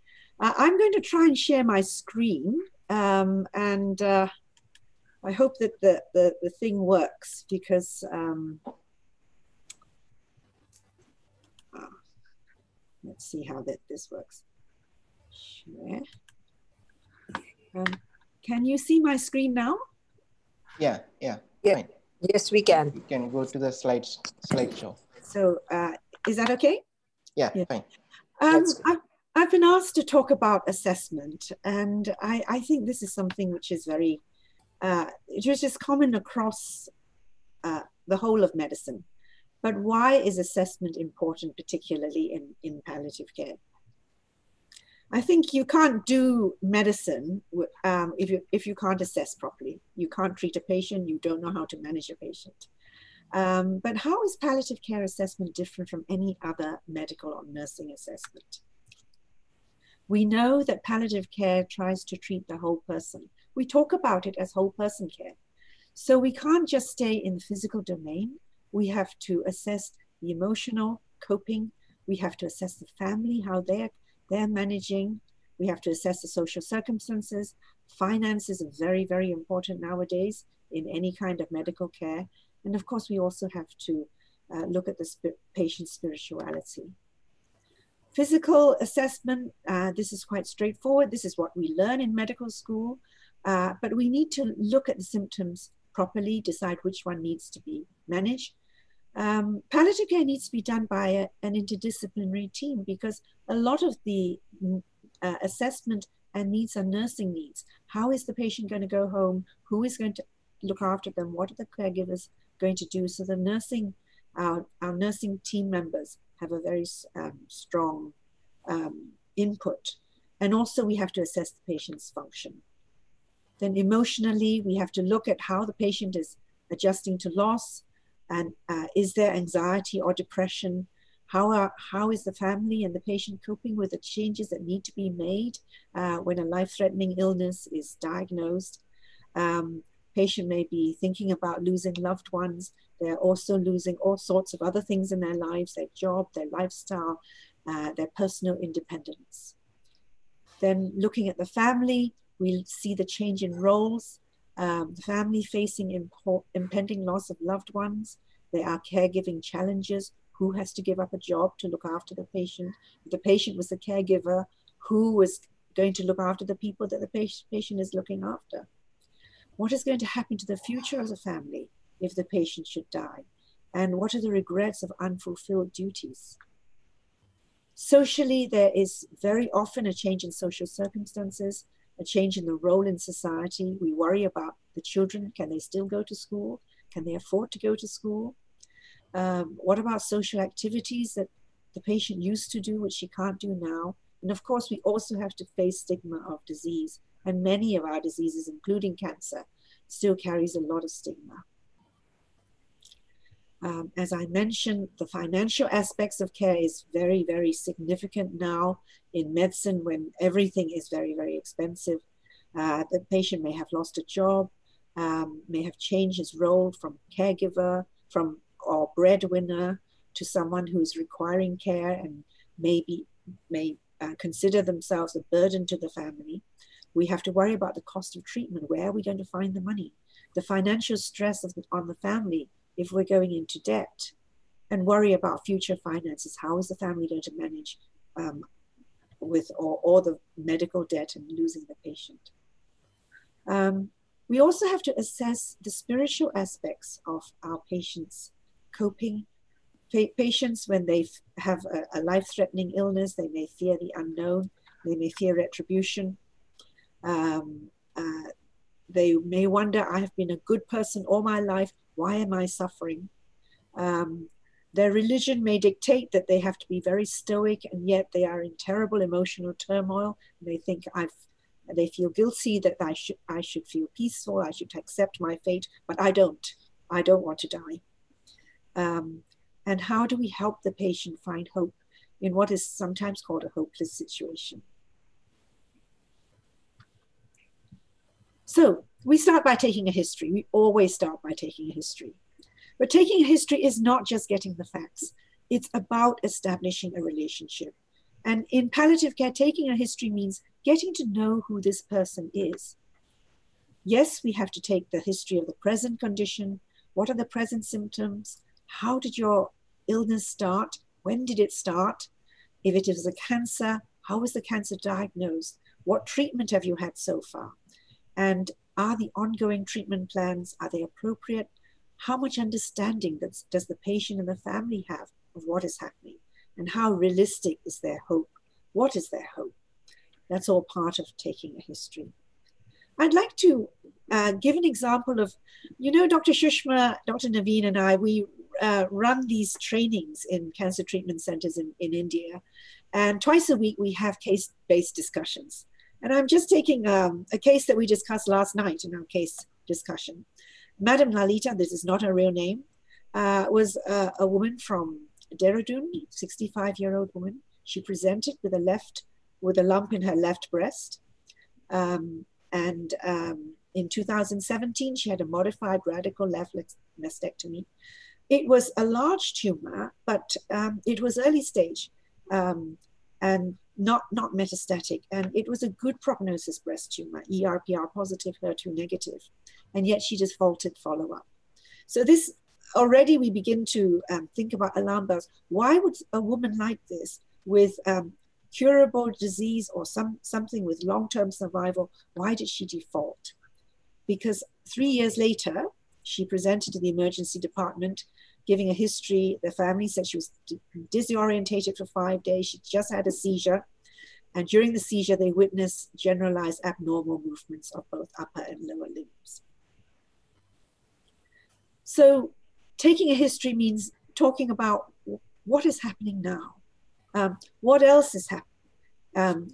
Uh, I'm going to try and share my screen um, and uh, I hope that the, the, the thing works because um, uh, let's see how that this works. Share. Um, can you see my screen now? Yeah, yeah. Yeah. Fine. Yes, we can. You can go to the slides slideshow. So uh, is that okay? Yeah, yeah. fine. Um, I've, I've been asked to talk about assessment, and I, I think this is something which is very, uh, which is common across uh, the whole of medicine. But why is assessment important, particularly in, in palliative care? I think you can't do medicine um, if, you, if you can't assess properly. You can't treat a patient, you don't know how to manage a patient. Um, but how is palliative care assessment different from any other medical or nursing assessment? We know that palliative care tries to treat the whole person. We talk about it as whole person care. So we can't just stay in the physical domain. We have to assess the emotional coping. We have to assess the family, how they're they're managing. We have to assess the social circumstances. Finances are very, very important nowadays in any kind of medical care. And of course, we also have to uh, look at the sp- patient's spirituality. Physical assessment, uh, this is quite straightforward. This is what we learn in medical school. Uh, but we need to look at the symptoms properly, decide which one needs to be managed, um, palliative care needs to be done by a, an interdisciplinary team because a lot of the mm, uh, assessment and needs are nursing needs. How is the patient going to go home? Who is going to look after them? What are the caregivers going to do? So the nursing, our, our nursing team members have a very um, strong um, input. And also we have to assess the patient's function. Then emotionally, we have to look at how the patient is adjusting to loss and uh, is there anxiety or depression? How, are, how is the family and the patient coping with the changes that need to be made uh, when a life-threatening illness is diagnosed? Um, patient may be thinking about losing loved ones. They're also losing all sorts of other things in their lives, their job, their lifestyle, uh, their personal independence. Then looking at the family, we see the change in roles, um, the family facing impo- impending loss of loved ones. There are caregiving challenges. Who has to give up a job to look after the patient? If the patient was the caregiver, who was going to look after the people that the patient is looking after? What is going to happen to the future of the family if the patient should die? And what are the regrets of unfulfilled duties? Socially, there is very often a change in social circumstances, a change in the role in society. We worry about the children. Can they still go to school? Can they afford to go to school? Um, what about social activities that the patient used to do, which she can't do now? And of course, we also have to face stigma of disease. And many of our diseases, including cancer, still carries a lot of stigma. Um, as I mentioned, the financial aspects of care is very, very significant now in medicine when everything is very, very expensive. Uh, the patient may have lost a job, um, may have changed his role from caregiver, from or breadwinner to someone who is requiring care and maybe may uh, consider themselves a burden to the family. We have to worry about the cost of treatment. Where are we going to find the money? The financial stress the, on the family if we're going into debt and worry about future finances. How is the family going to manage um, with all, the medical debt and losing the patient? Um, we also have to assess the spiritual aspects of our patients coping. Pa patients, when they have a, a life threatening illness, they may fear the unknown, they may fear retribution. Um, uh, they may wonder, I have been a good person all my life. Why am I suffering? Um, their religion may dictate that they have to be very stoic, and yet they are in terrible emotional turmoil. They think I've, they feel guilty that I should, I should feel peaceful. I should accept my fate, but I don't. I don't want to die. Um, and how do we help the patient find hope in what is sometimes called a hopeless situation? So we start by taking a history. We always start by taking a history. But taking a history is not just getting the facts, it's about establishing a relationship. And in palliative care, taking a history means getting to know who this person is. Yes, we have to take the history of the present condition. What are the present symptoms? How did your illness start? When did it start? If it is a cancer, how was the cancer diagnosed? What treatment have you had so far? And are the ongoing treatment plans, are they appropriate? How much understanding does, does the patient and the family have of what is happening? And how realistic is their hope? What is their hope? That's all part of taking a history. I'd like to uh, give an example of, you know, Dr. Sushma, Dr. Naveen, and I, we uh, run these trainings in cancer treatment centers in, in India. And twice a week, we have case based discussions. And I'm just taking um, a case that we discussed last night in our case discussion. Madam Lalita, this is not her real name, uh, was uh, a woman from Dehradun, 65 year old woman. She presented with a left, with a lump in her left breast. Um, and um, in 2017, she had a modified radical left mastectomy. It was a large tumor, but um, it was early stage. Um, and not, not metastatic. And it was a good prognosis breast tumor, ERPR positive, HER2 negative. And yet she just faltered follow up. So this already we begin to um, think about alarm bells. Why would a woman like this with um, curable disease or some, something with long-term survival, why did she default? Because three years later, she presented to the emergency department giving a history. The family said she was disorientated for five days. She just had a seizure. And during the seizure, they witnessed generalized abnormal movements of both upper and lower limbs. So taking a history means talking about what is happening now, um, what else is happening, um,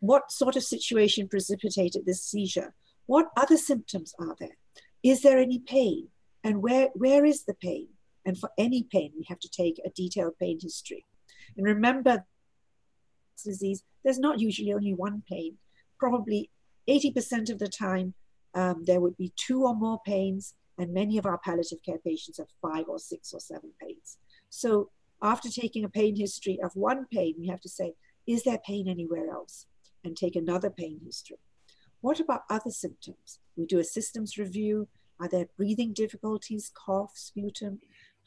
what sort of situation precipitated this seizure, what other symptoms are there, is there any pain, and where where is the pain? And for any pain, we have to take a detailed pain history. And remember, disease, there's not usually only one pain. Probably 80% of the time, um, there would be two or more pains, and many of our palliative care patients have five or six or seven pains. So after taking a pain history of one pain, we have to say, is there pain anywhere else? And take another pain history. What about other symptoms? We do a systems review. Are there breathing difficulties, cough, sputum?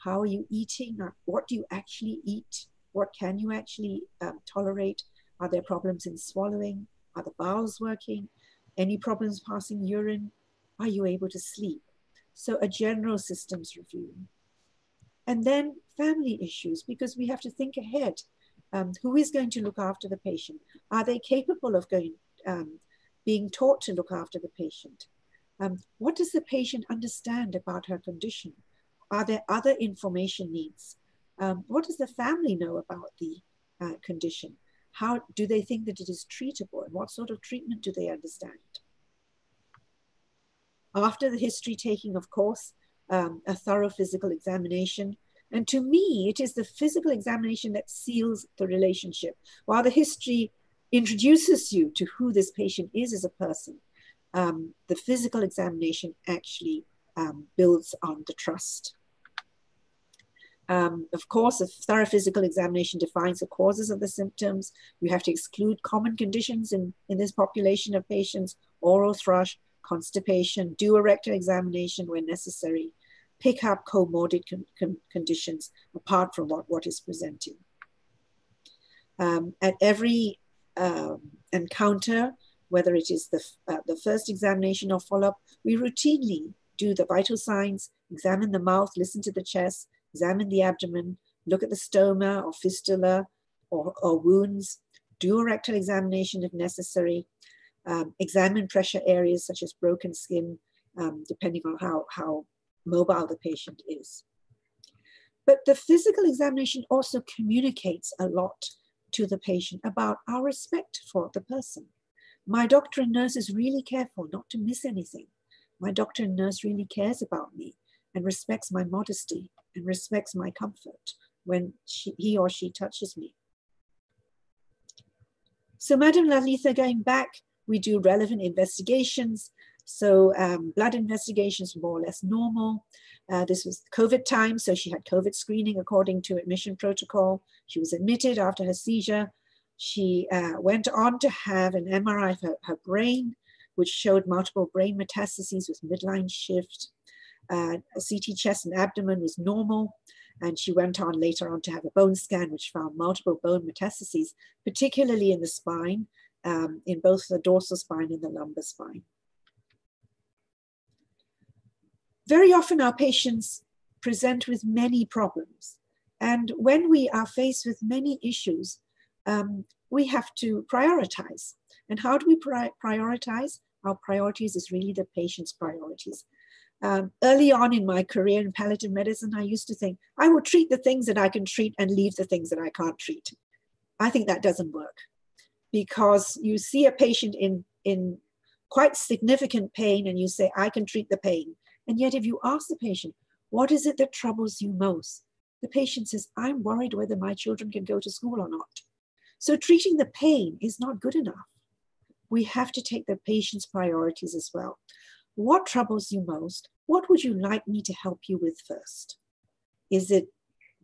How are you eating? What do you actually eat? What can you actually um, tolerate? Are there problems in swallowing? Are the bowels working? Any problems passing urine? Are you able to sleep? So a general systems review. And then family issues, because we have to think ahead. Um, who is going to look after the patient? Are they capable of going, um, being taught to look after the patient? Um, what does the patient understand about her condition? Are there other information needs? Um, what does the family know about the uh, condition? How do they think that it is treatable and what sort of treatment do they understand? After the history taking, of course, um, a thorough physical examination. And to me, it is the physical examination that seals the relationship. While the history introduces you to who this patient is as a person, um, the physical examination actually um, builds on the trust. Um, of course, a thorough physical examination defines the causes of the symptoms. You have to exclude common conditions in, in this population of patients, oral thrush, constipation, do a rectal examination when necessary, pick up comorbid con con conditions apart from what, what is presenting. Um, at every um, encounter, whether it is the, uh, the first examination or follow-up, we routinely do the vital signs, examine the mouth, listen to the chest, examine the abdomen, look at the stoma or fistula or, or wounds, do a rectal examination if necessary, um, examine pressure areas such as broken skin, um, depending on how, how mobile the patient is. But the physical examination also communicates a lot to the patient about our respect for the person. My doctor and nurse is really careful not to miss anything. My doctor and nurse really cares about me and respects my modesty and respects my comfort when she, he or she touches me. So Madam Lalitha, going back, we do relevant investigations. So um, blood investigations more or less normal. Uh, this was COVID time, so she had COVID screening according to admission protocol. She was admitted after her seizure. She uh, went on to have an MRI of her, her brain, which showed multiple brain metastases with midline shift. Uh, CT chest and abdomen was normal. And she went on later on to have a bone scan, which found multiple bone metastases, particularly in the spine, um, in both the dorsal spine and the lumbar spine. Very often our patients present with many problems. And when we are faced with many issues, um, we have to prioritize. And how do we pri prioritize? Our priorities is really the patient's priorities. Um, early on in my career in palliative medicine, I used to think I will treat the things that I can treat and leave the things that I can't treat. I think that doesn't work because you see a patient in, in quite significant pain and you say, I can treat the pain. And yet, if you ask the patient, what is it that troubles you most? The patient says, I'm worried whether my children can go to school or not. So, treating the pain is not good enough. We have to take the patient's priorities as well. What troubles you most? What would you like me to help you with first? Is it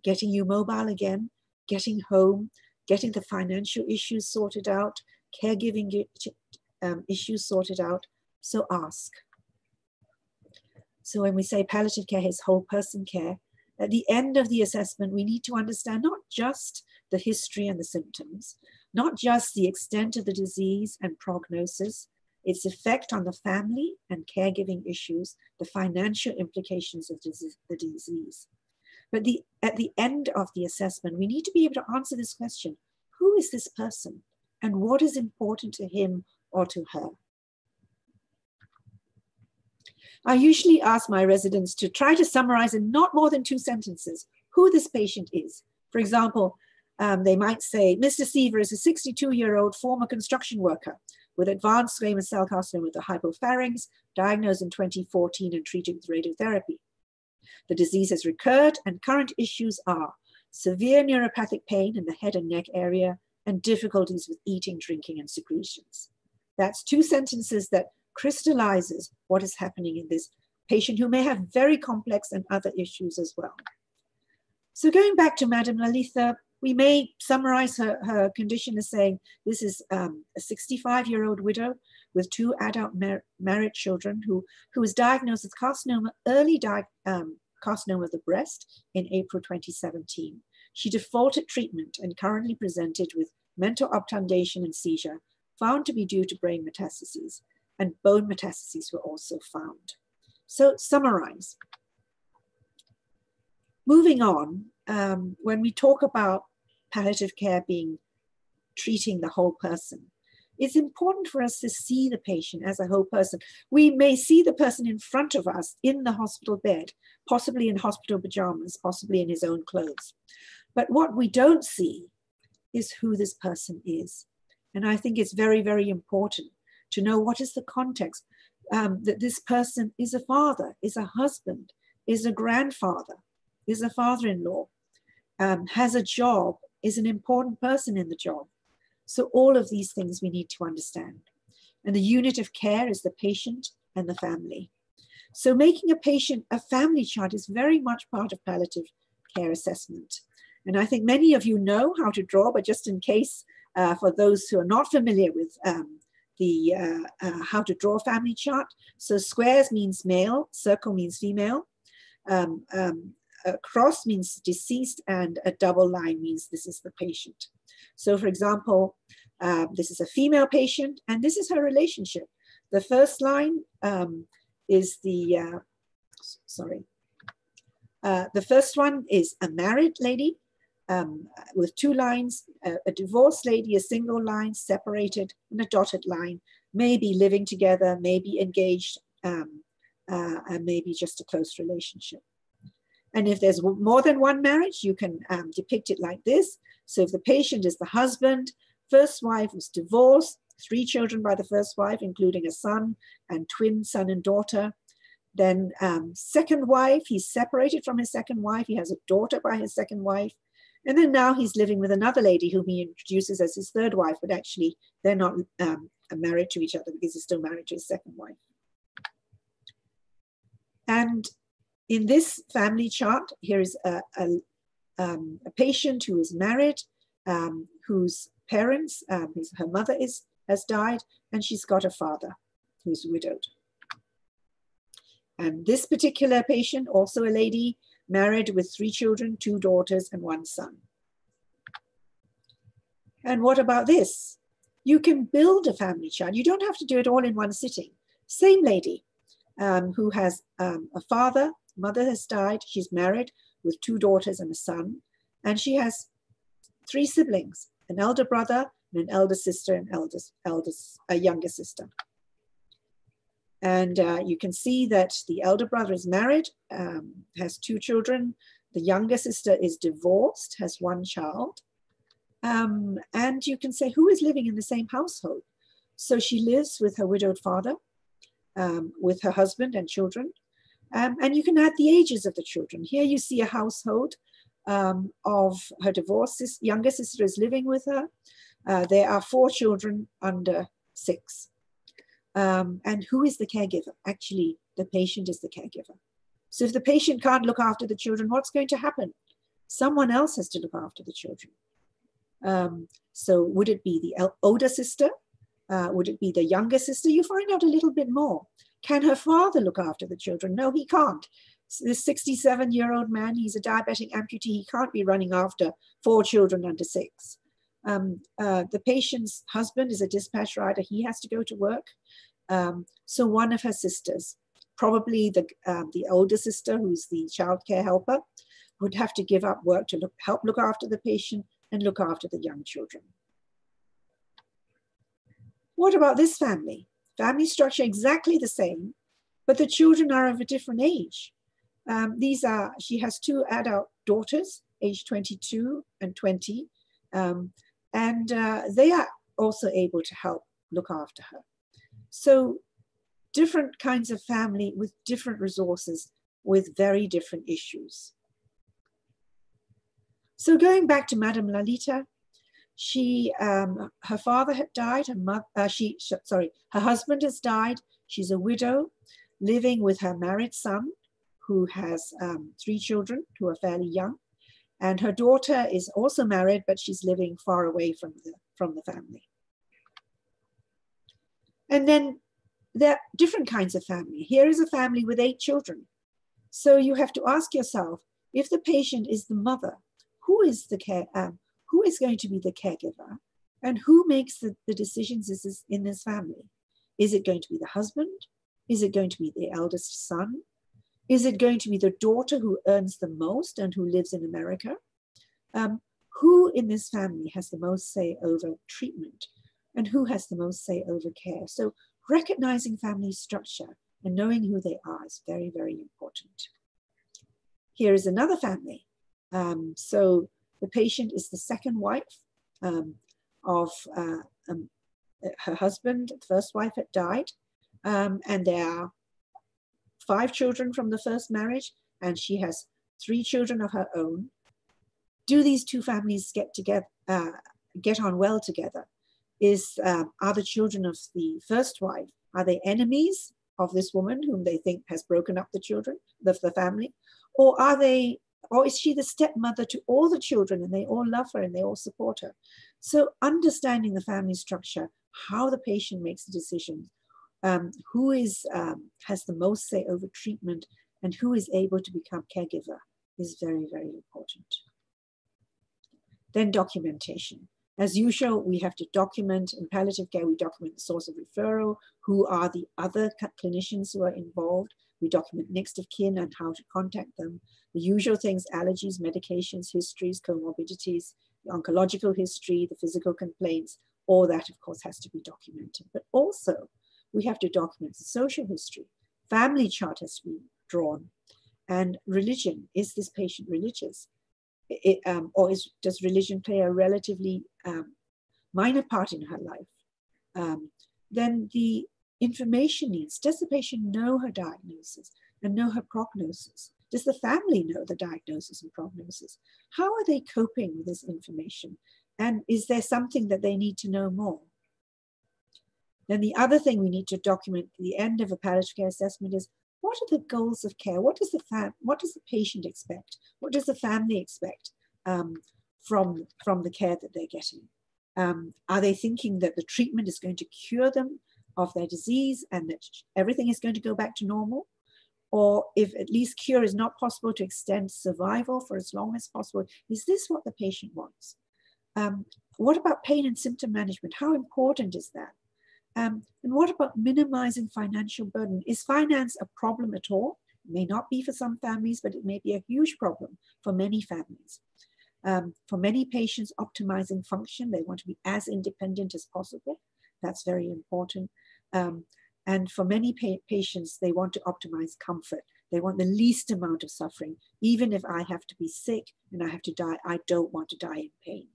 getting you mobile again, getting home, getting the financial issues sorted out, caregiving um, issues sorted out? So ask. So when we say palliative care is whole person care, at the end of the assessment, we need to understand not just the history and the symptoms, not just the extent of the disease and prognosis, its effect on the family and caregiving issues, the financial implications of the disease. But the, at the end of the assessment, we need to be able to answer this question who is this person and what is important to him or to her? I usually ask my residents to try to summarize in not more than two sentences who this patient is. For example, um, they might say, Mr. Seaver is a 62 year old former construction worker with advanced squamous cell carcinoma of the hypopharynx, diagnosed in 2014 and treated with radiotherapy. The disease has recurred, and current issues are severe neuropathic pain in the head and neck area and difficulties with eating, drinking, and secretions. That's two sentences that crystallizes what is happening in this patient who may have very complex and other issues as well. So going back to Madam Lalitha, we may summarize her, her condition as saying this is um, a 65 year old widow with two adult mar married children who, who was diagnosed with carcinoma, early um, carcinoma of the breast in April 2017. She defaulted treatment and currently presented with mental obtundation and seizure, found to be due to brain metastases, and bone metastases were also found. So summarize. Moving on, um, when we talk about palliative care being treating the whole person, it's important for us to see the patient as a whole person. We may see the person in front of us in the hospital bed, possibly in hospital pajamas, possibly in his own clothes. But what we don't see is who this person is. And I think it's very, very important to know what is the context um, that this person is a father, is a husband, is a grandfather, is a father in law, um, has a job, is an important person in the job. So, all of these things we need to understand. And the unit of care is the patient and the family. So, making a patient a family chart is very much part of palliative care assessment. And I think many of you know how to draw, but just in case, uh, for those who are not familiar with um, the uh, uh, how to draw family chart. So squares means male, circle means female, um, um, a cross means deceased, and a double line means this is the patient. So for example, uh, this is a female patient, and this is her relationship. The first line um, is the, uh, sorry, uh, the first one is a married lady, um, with two lines, a, a, divorced lady, a single line, separated, and a dotted line, maybe living together, maybe engaged, um, uh, and maybe just a close relationship. And if there's more than one marriage, you can um, depict it like this. So if the patient is the husband, first wife was divorced, three children by the first wife, including a son and twin son and daughter. Then um, second wife, he's separated from his second wife. He has a daughter by his second wife. And then now he's living with another lady whom he introduces as his third wife, but actually they're not um, married to each other because he's still married to his second wife. And in this family chart, here is a, a, um, a patient who is married, um, whose parents, um, his, her mother is, has died, and she's got a father who's widowed. And this particular patient, also a lady, married with three children, two daughters, and one son. And what about this? You can build a family chart. You don't have to do it all in one sitting. Same lady um, who has um, a father, mother has died, she's married with two daughters and a son, and she has three siblings, an elder brother, and an elder sister, and eldest, eldest, a younger sister. And uh, you can see that the elder brother is married, um, has two children. The younger sister is divorced, has one child. Um, and you can say, who is living in the same household? So she lives with her widowed father, um, with her husband and children. Um, and you can add the ages of the children. Here you see a household um, of her divorced younger sister is living with her. Uh, there are four children under six. Um, and who is the caregiver? Actually, the patient is the caregiver. So if the patient can't look after the children, what's going to happen? Someone else has to look after the children. Um, so would it be the older sister? Uh, would it be the younger sister? You find out a little bit more. Can her father look after the children? No, he can't. This 67 year old man, he's a diabetic amputee. He can't be running after four children under six. Um, uh, the patient's husband is a dispatch rider. He has to go to work. Um, so one of her sisters, probably the, um, the older sister, who's the childcare helper, would have to give up work to look, help look after the patient and look after the young children. What about this family? Family structure exactly the same, but the children are of a different age. Um, these are, she has two adult daughters, age 22 and 20, um, and uh, they are also able to help look after her. So different kinds of family with different resources with very different issues. So going back to Madame Lalita, she, um, her father had died, her mother, uh, she, sorry, her husband has died. She's a widow living with her married son who has um, three children who are fairly young. And her daughter is also married, but she's living far away from the, from the family. And then there are different kinds of family. Here is a family with eight children. So you have to ask yourself, if the patient is the mother, who is the care, um, who is going to be the caregiver and who makes the, the decisions in this family? Is it going to be the husband? Is it going to be the eldest son? Is it going to be the daughter who earns the most and who lives in America? Um, who in this family has the most say over treatment and who has the most say over care? So recognizing family structure and knowing who they are is very, very important. Here is another family. Um, so the patient is the second wife um, of uh, um, her husband, the first wife had died, um, and there are five children from the first marriage, and she has three children of her own. Do these two families get together, uh, get on well together? Is um, are the children of the first wife are they enemies of this woman whom they think has broken up the children, the, the family, or are they or is she the stepmother to all the children and they all love her and they all support her? So, understanding the family structure, how the patient makes the decisions, um, who is um, has the most say over treatment, and who is able to become caregiver is very, very important. Then documentation. As usual, we have to document in palliative care, we document the source of referral, who are the other clinicians who are involved, we document next of kin and how to contact them. The usual things, allergies, medications, histories, comorbidities, the oncological history, the physical complaints, all that of course has to be documented. But also we have to document the social history. Family chart has to be drawn. And religion, is this patient religious? It, um, or is, does religion play a relatively um, minor part in her life? Um, then the information needs, does the patient know her diagnosis and know her prognosis? Does the family know the diagnosis and prognosis? How are they coping with this information? And is there something that they need to know more? Then the other thing we need to document at the end of a palliative care assessment is what are the goals of care? What does the fam- what does the patient expect? What does the family expect um, from, from the care that they're getting? Um, are they thinking that the treatment is going to cure them of their disease and that everything is going to go back to normal? Or if at least cure is not possible to extend survival for as long as possible, is this what the patient wants? Um, what about pain and symptom management? How important is that? Um, and what about minimizing financial burden? Is finance a problem at all? It may not be for some families, but it may be a huge problem for many families. Um, for many patients, optimizing function, they want to be as independent as possible. That's very important. Um, and for many pa patients, they want to optimize comfort. They want the least amount of suffering. Even if I have to be sick and I have to die, I don't want to die in pain.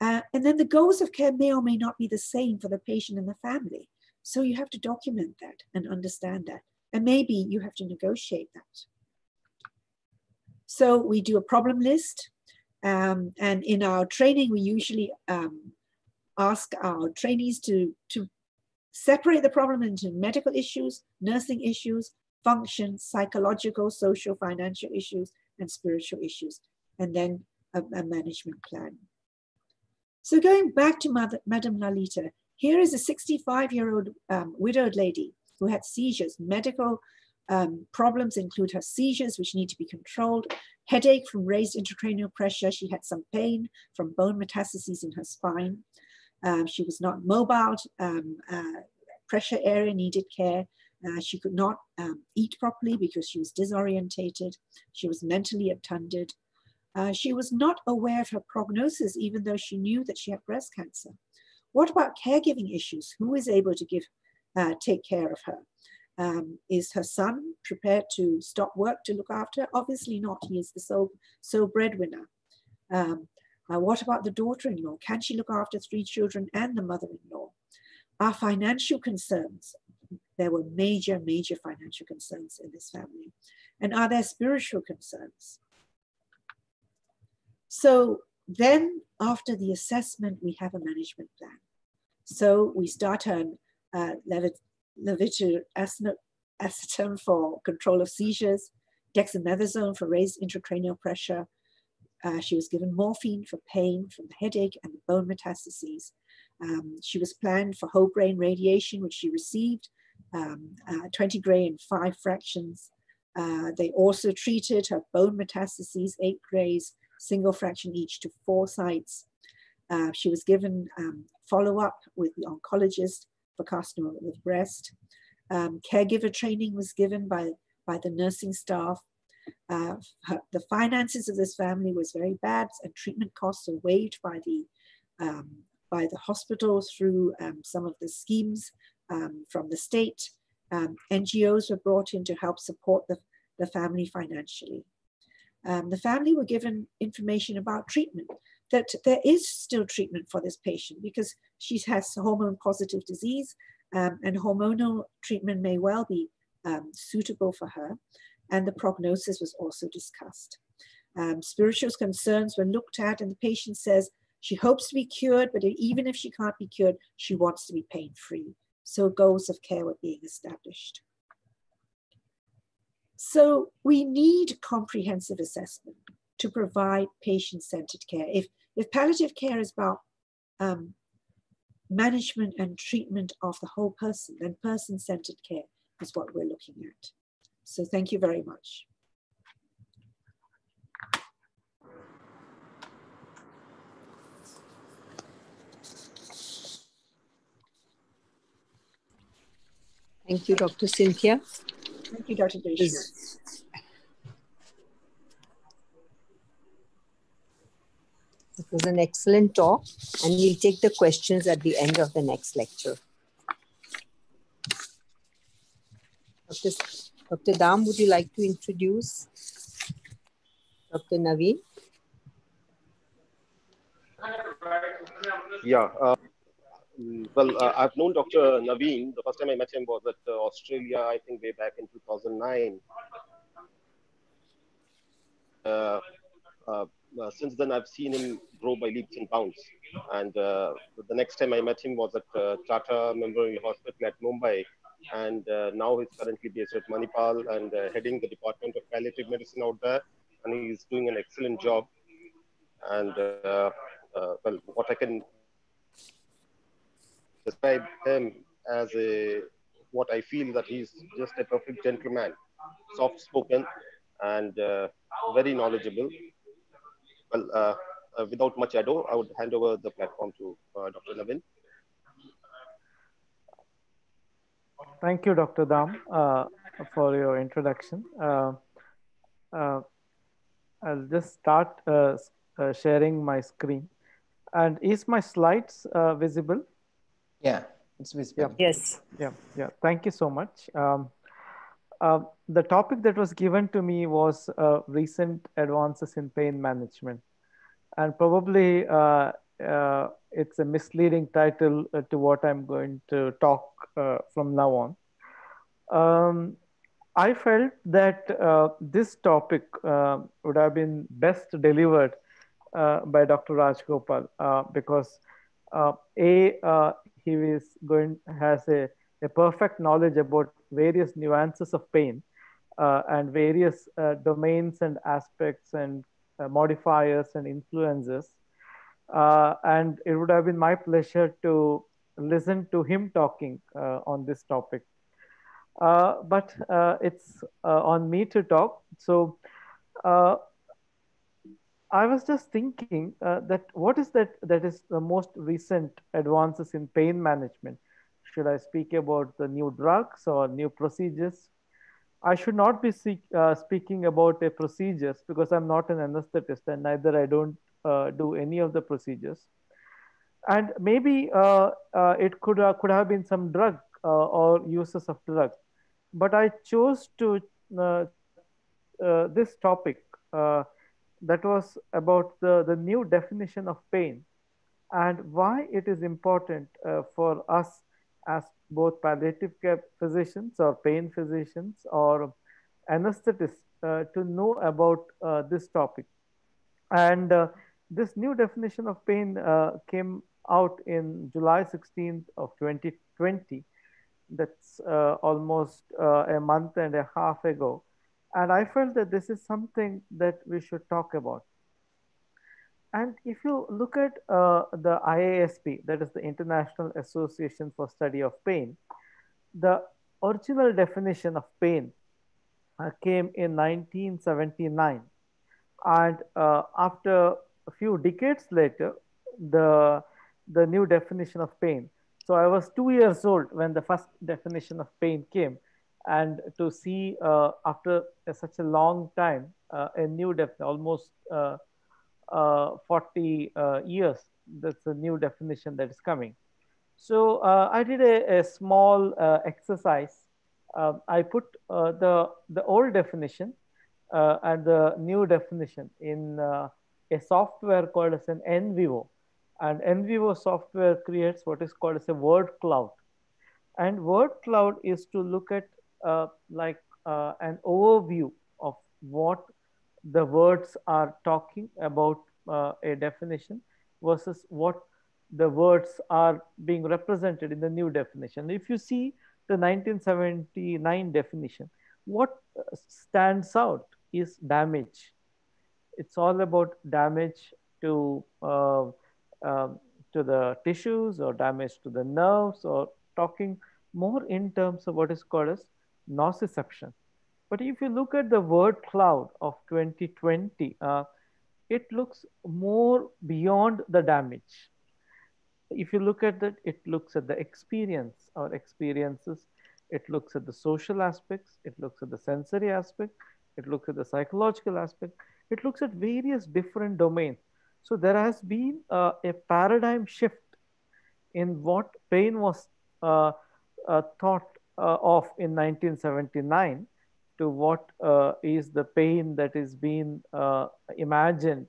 Uh, and then the goals of care may or may not be the same for the patient and the family. So you have to document that and understand that. And maybe you have to negotiate that. So we do a problem list. Um, and in our training, we usually um, ask our trainees to, to separate the problem into medical issues, nursing issues, function, psychological, social, financial issues, and spiritual issues, and then a, a management plan. So going back to Mother, Madame Lalita, here is a 65 year old um, widowed lady who had seizures. Medical um, problems include her seizures, which need to be controlled, headache from raised intracranial pressure. She had some pain from bone metastases in her spine. Um, she was not mobile. Um, uh, pressure area needed care. Uh, she could not um, eat properly because she was disorientated. She was mentally obtunded. Uh, she was not aware of her prognosis, even though she knew that she had breast cancer. What about caregiving issues? Who is able to give, uh, take care of her? Um, is her son prepared to stop work to look after? her? Obviously not. He is the sole, sole breadwinner. Um, uh, what about the daughter-in-law? Can she look after three children and the mother-in-law? Our financial concerns. There were major, major financial concerns in this family. And are there spiritual concerns? So then after the assessment, we have a management plan. So we start on uh, levetiracetam for control of seizures, dexamethasone for raised intracranial pressure, uh, she was given morphine for pain from the headache and the bone metastases. Um, she was planned for whole brain radiation, which she received, um, uh, 20 gray in five fractions. Uh, they also treated her bone metastases, eight grays, single fraction each to four sites. Uh, she was given um, follow-up with the oncologist for carcinoma of the breast. Um, caregiver training was given by, by the nursing staff uh, the finances of this family was very bad, and treatment costs are waived by the um, by the hospital through um, some of the schemes um, from the state. Um, NGOs were brought in to help support the, the family financially. Um, the family were given information about treatment, that there is still treatment for this patient because she has hormone positive disease um, and hormonal treatment may well be suitable for her and the prognosis was also discussed. Um, spiritual concerns were looked at, and the patient says she hopes to be cured, but even if she can't be cured, she wants to be pain free. So goals of care were being established. So we need comprehensive assessment to provide patient-centered care. If, if palliative care is about um, management and treatment of the whole person, then person-centered care is what we're looking at. So thank you very much. Thank you, Dr. Cynthia. Thank you, Dr. Desh. It was an excellent talk, and we'll take the questions at the end of the next lecture. Dr. Dr. Dam, would you like to introduce Dr. Naveen? Yeah. Uh, well, uh, I've known Dr. Naveen. The first time I met him was at uh, Australia, I think way back in 2009. Uh, uh, uh, since then, I've seen him grow by leaps and bounds. And the next time I met him was at Tata Memorial Hospital at Mumbai and uh, now he's currently based at Manipal and uh, heading the Department of Palliative Medicine out there, and he's doing an excellent job. And uh, uh well, what I can describe him as a what I feel that he's just a perfect gentleman, soft-spoken, and uh, very knowledgeable. Well, uh, without much ado, I would hand over the platform to Dr. Naveen. Thank you, Dr. Dam, uh, for your introduction. Uh, uh, I'll just start uh, uh, sharing my screen. And is my slides uh, visible? Yeah, it's visible. Yeah. Yes. Yeah, yeah. Thank you so much. Um, the topic that was given to me was recent advances in pain management. And probably uh, it's a misleading title uh, to what I'm going to talk uh, from now on. Um, I felt that uh, this topic uh, would have been best delivered uh, by Dr. Rajagopal because a he is going has a, a perfect knowledge about various nuances of pain and various domains and aspects and modifiers and influences uh, and it would have been my pleasure to listen to him talking uh, on this topic. Uh, but uh, it's uh, on me to talk. So uh, I was just thinking that what is that that is the most recent advances in pain management? Should I speak about the new drugs or new procedures? I should not be speaking about a procedures because I'm not an anesthetist and neither I don't do any of the procedures. And maybe uh, uh, it could, could have been some drug or uses of drug. but I chose to uh, uh, this topic uh, that was about the, the new definition of pain and why it is important uh, for us as both palliative care physicians or pain physicians or anesthetists uh, to know about uh, this topic. And uh, this new definition of pain uh, came out in July 16th of 2020. That's uh, almost a month and a half ago. And I felt that this is something that we should talk about. And if you look at uh, the IASP, that is the International Association for Study of Pain, the original definition of pain uh, came in 1979. And uh, after a few decades later, the, the new definition of pain. So I was two years old when the first definition of pain came. And to see uh, after such a long time, uh, a new definition, almost uh, uh, 40 uh, years. That's a new definition that is coming. So uh, I did a, a small exercise. Um, I put the, the old definition and the new definition in a software called as an NVivo. And NVivo software creates what is called as a word cloud. And word cloud is to look at uh, like uh, an overview of what the words are talking about uh, a definition versus what the words are being represented in the new definition. If you see the 1979 definition, what stands out is damage. It's all about damage to uh, uh, to the tissues or damage to the nerves or talking more in terms of what is called as nociception. But if you look at the word cloud of 2020, uh, it looks more beyond the damage. If you look at that, it looks at the experience or experiences. It looks at the social aspects. It looks at the sensory aspect. It looks at the psychological aspect. It looks at various different domains. So there has been uh, a paradigm shift in what pain was uh, uh, thought uh, of in 1979 to what uh, is the pain that is being uh, imagined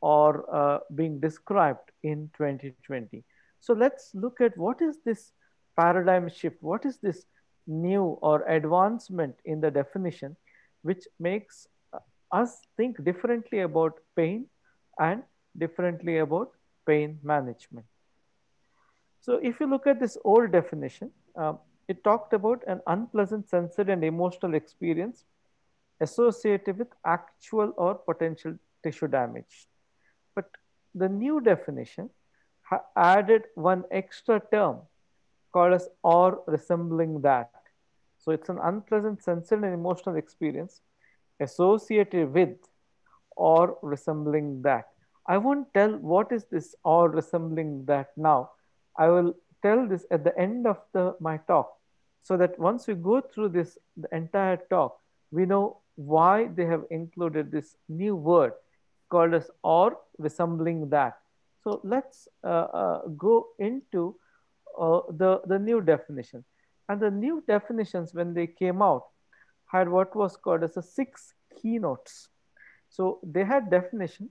or being described in 2020. So let's look at what is this paradigm shift? What is this new or advancement in the definition which makes us think differently about pain and differently about pain management? So if you look at this old definition, um, it talked about an unpleasant sensory and emotional experience associated with actual or potential tissue damage. But the new definition added one extra term called as or resembling that. So it's an unpleasant sensory and emotional experience associated with or resembling that. I won't tell what is this or resembling that now. I will tell this at the end of the, my talk so that once we go through this the entire talk we know why they have included this new word called as or resembling that so let's uh, uh, go into uh, the the new definition and the new definitions when they came out had what was called as a six keynotes so they had definition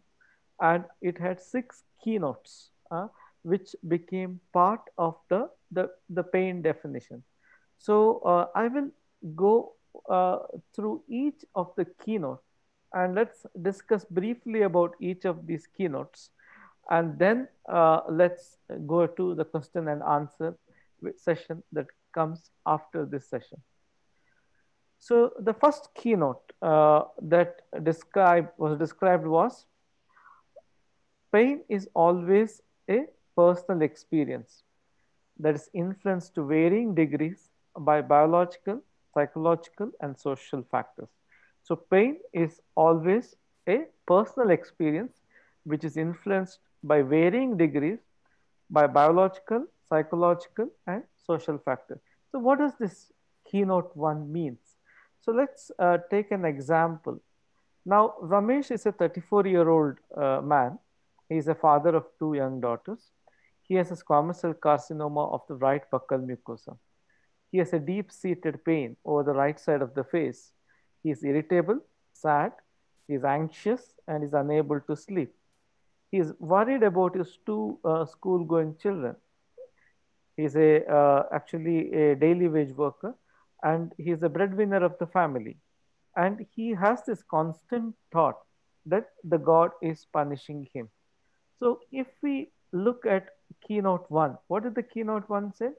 and it had six keynotes uh, which became part of the, the, the pain definition. So uh, I will go uh, through each of the keynote and let's discuss briefly about each of these keynotes. And then uh, let's go to the question and answer session that comes after this session. So the first keynote uh, that described was described was pain is always a personal experience that is influenced to varying degrees by biological, psychological, and social factors. So pain is always a personal experience which is influenced by varying degrees by biological, psychological, and social factors. So what does this keynote one means? So let's uh, take an example. Now, Ramesh is a 34 year old uh, man. He is a father of two young daughters. He has a squamous cell carcinoma of the right buccal mucosa he has a deep-seated pain over the right side of the face. He is irritable, sad, he is anxious, and is unable to sleep. He is worried about his two uh, school-going children. He is a, uh, actually a daily wage worker, and he is a breadwinner of the family. And he has this constant thought that the God is punishing him. So if we look at keynote one, what did the keynote one say?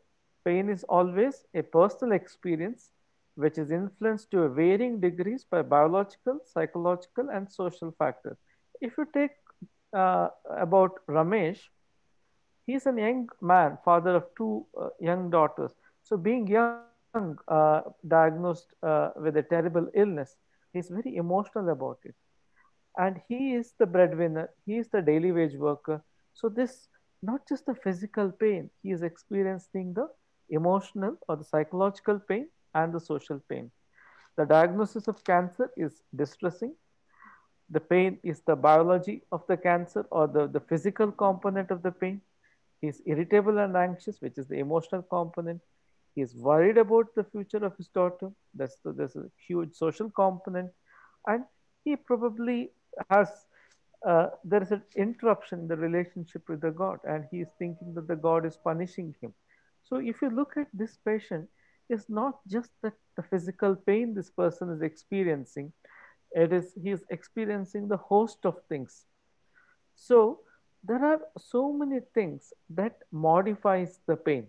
Pain is always a personal experience which is influenced to a varying degrees by biological, psychological, and social factors. If you take uh, about Ramesh, he's a young man, father of two uh, young daughters. So being young, uh, diagnosed uh, with a terrible illness, he's very emotional about it. And he is the breadwinner, he is the daily wage worker. So this, not just the physical pain, he is experiencing the emotional or the psychological pain and the social pain. The diagnosis of cancer is distressing. The pain is the biology of the cancer or the, the physical component of the pain. He is irritable and anxious, which is the emotional component. He is worried about the future of his daughter. That's the, there's a huge social component. And he probably has, uh, there is an interruption in the relationship with the God, and he is thinking that the God is punishing him. So if you look at this patient, it's not just that the physical pain this person is experiencing, it is he is experiencing the host of things. So there are so many things that modifies the pain.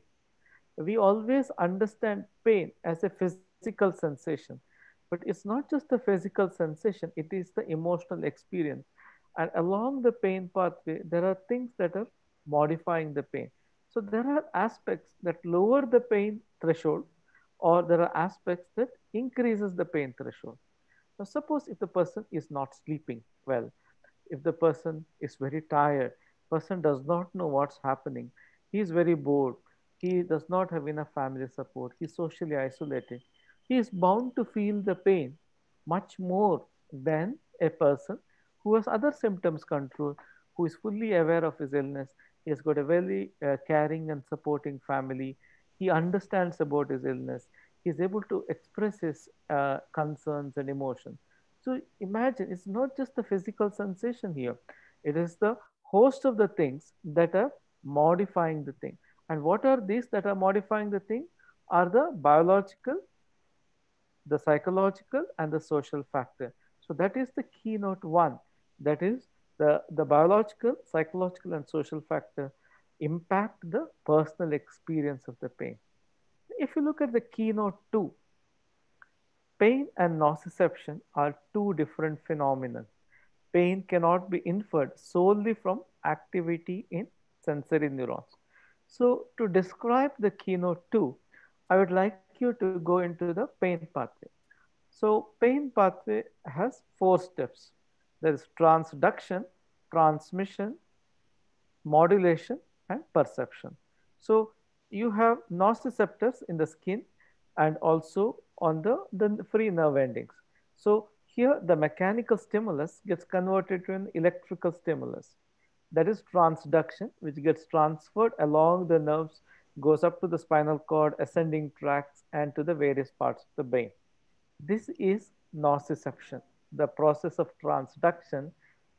We always understand pain as a physical sensation, but it's not just the physical sensation, it is the emotional experience. And along the pain pathway, there are things that are modifying the pain. So there are aspects that lower the pain threshold or there are aspects that increases the pain threshold. Now suppose if the person is not sleeping well, if the person is very tired, person does not know what's happening, he is very bored, he does not have enough family support, he's socially isolated, he is bound to feel the pain much more than a person who has other symptoms control, who is fully aware of his illness, he has got a very uh, caring and supporting family. He understands about his illness. He is able to express his uh, concerns and emotions. So imagine it's not just the physical sensation here. It is the host of the things that are modifying the thing. And what are these that are modifying the thing? Are the biological, the psychological, and the social factor. So that is the keynote one. That is the, the biological, psychological, and social factor impact the personal experience of the pain. If you look at the keynote two, pain and nociception are two different phenomena. Pain cannot be inferred solely from activity in sensory neurons. So to describe the keynote two, I would like you to go into the pain pathway. So pain pathway has four steps. There is transduction, transmission, modulation, and perception. So you have nociceptors in the skin and also on the, the free nerve endings. So here the mechanical stimulus gets converted to an electrical stimulus. That is transduction, which gets transferred along the nerves, goes up to the spinal cord, ascending tracts, and to the various parts of the brain. This is nociception the process of transduction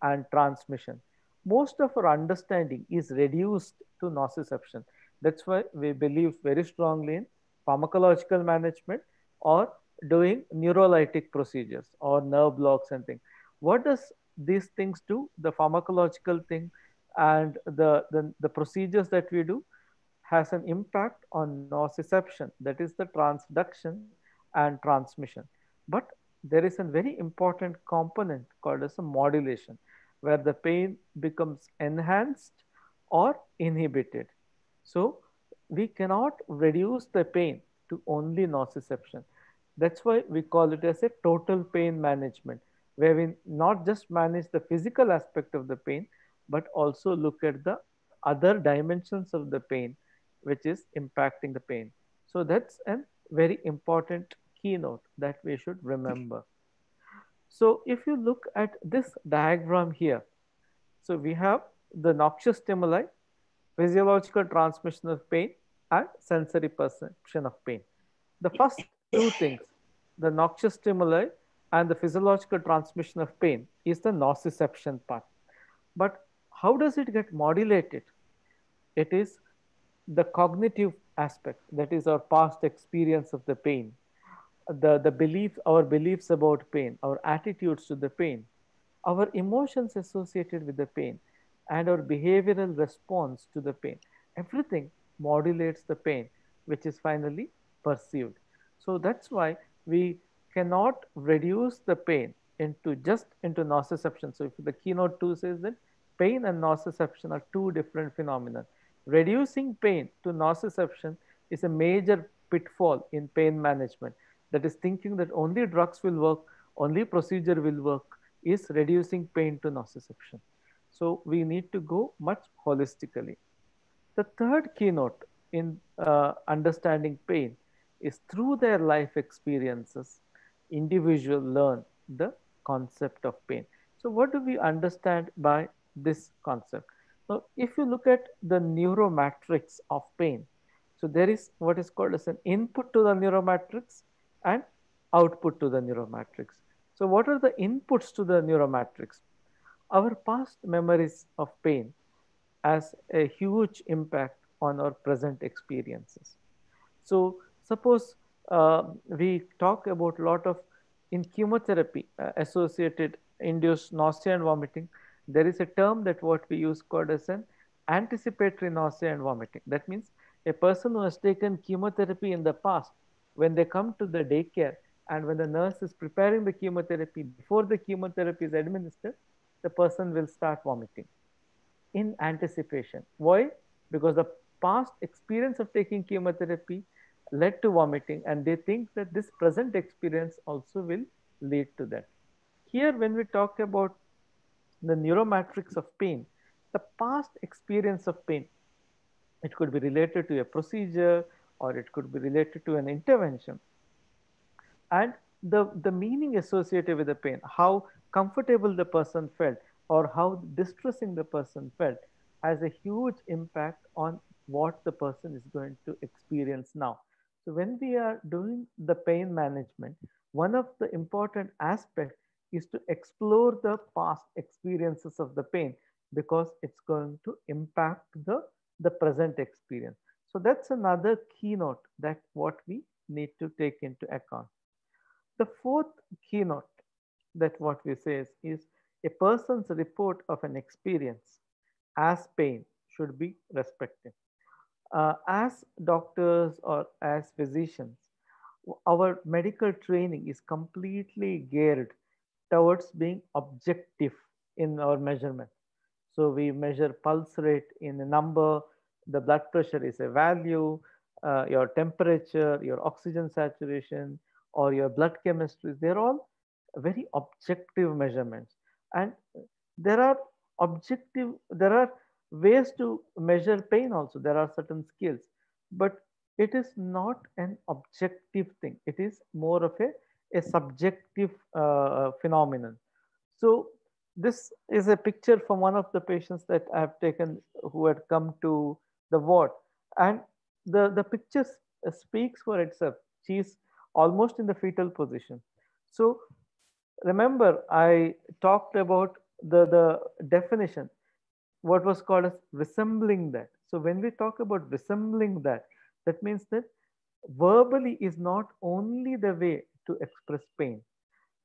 and transmission. Most of our understanding is reduced to nociception. That's why we believe very strongly in pharmacological management or doing neurolytic procedures or nerve blocks and things. What does these things do? The pharmacological thing and the, the, the procedures that we do has an impact on nociception, that is the transduction and transmission. But there is a very important component called as a modulation, where the pain becomes enhanced or inhibited. So we cannot reduce the pain to only nociception. That's why we call it as a total pain management, where we not just manage the physical aspect of the pain, but also look at the other dimensions of the pain, which is impacting the pain. So that's a very important keynote that we should remember. So if you look at this diagram here, so we have the noxious stimuli, physiological transmission of pain, and sensory perception of pain. the first two things, the noxious stimuli and the physiological transmission of pain is the nociception part. But how does it get modulated? It is the cognitive aspect, that is our past experience of the pain, the, the belief, our beliefs about pain, our attitudes to the pain, our emotions associated with the pain, and our behavioral response to the pain. Everything modulates the pain, which is finally perceived. So that's why we cannot reduce the pain into just into nociception. So if the keynote two says that pain and nociception are two different phenomena. Reducing pain to nociception is a major pitfall in pain management. That is thinking that only drugs will work, only procedure will work is reducing pain to nociception. So we need to go much holistically. The third keynote in uh, understanding pain is through their life experiences, individual learn the concept of pain. So what do we understand by this concept? So if you look at the neuromatrix of pain, so there is what is called as an input to the neuromatrix and output to the neuromatrix. So what are the inputs to the neuromatrix? Our past memories of pain has a huge impact on our present experiences. So suppose uh, we talk about a lot of in chemotherapy uh, associated induced nausea and vomiting, there is a term that what we use called as an anticipatory nausea and vomiting. That means a person who has taken chemotherapy in the past, when they come to the daycare and when the nurse is preparing the chemotherapy, before the chemotherapy is administered, the person will start vomiting in anticipation. Why? Because the past experience of taking chemotherapy led to vomiting and they think that this present experience also will lead to that. Here, when we talk about the neuromatrix of pain, the past experience of pain, it could be related to a procedure or it could be related to an intervention. And the, the meaning associated with the pain, how comfortable the person felt or how distressing the person felt has a huge impact on what the person is going to experience now. So when we are doing the pain management, one of the important aspects is to explore the past experiences of the pain because it's going to impact the, the present experience. So that's another keynote that what we need to take into account. The fourth keynote that what we say is, is a person's report of an experience as pain should be respected. Uh, as doctors or as physicians, our medical training is completely geared towards being objective in our measurement. So we measure pulse rate in a number, the blood pressure is a value, uh, your temperature, your oxygen saturation, or your blood chemistry, they're all very objective measurements. And there are objective, there are ways to measure pain also. There are certain skills, but it is not an objective thing. It is more of a, a subjective uh, phenomenon. So this is a picture from one of the patients that I have taken who had come to the ward. And the, the picture speaks for itself. She's almost in the fetal position. So remember, I talked about the, the definition, what was called as resembling that. So when we talk about resembling that, that means that verbally is not only the way to express pain.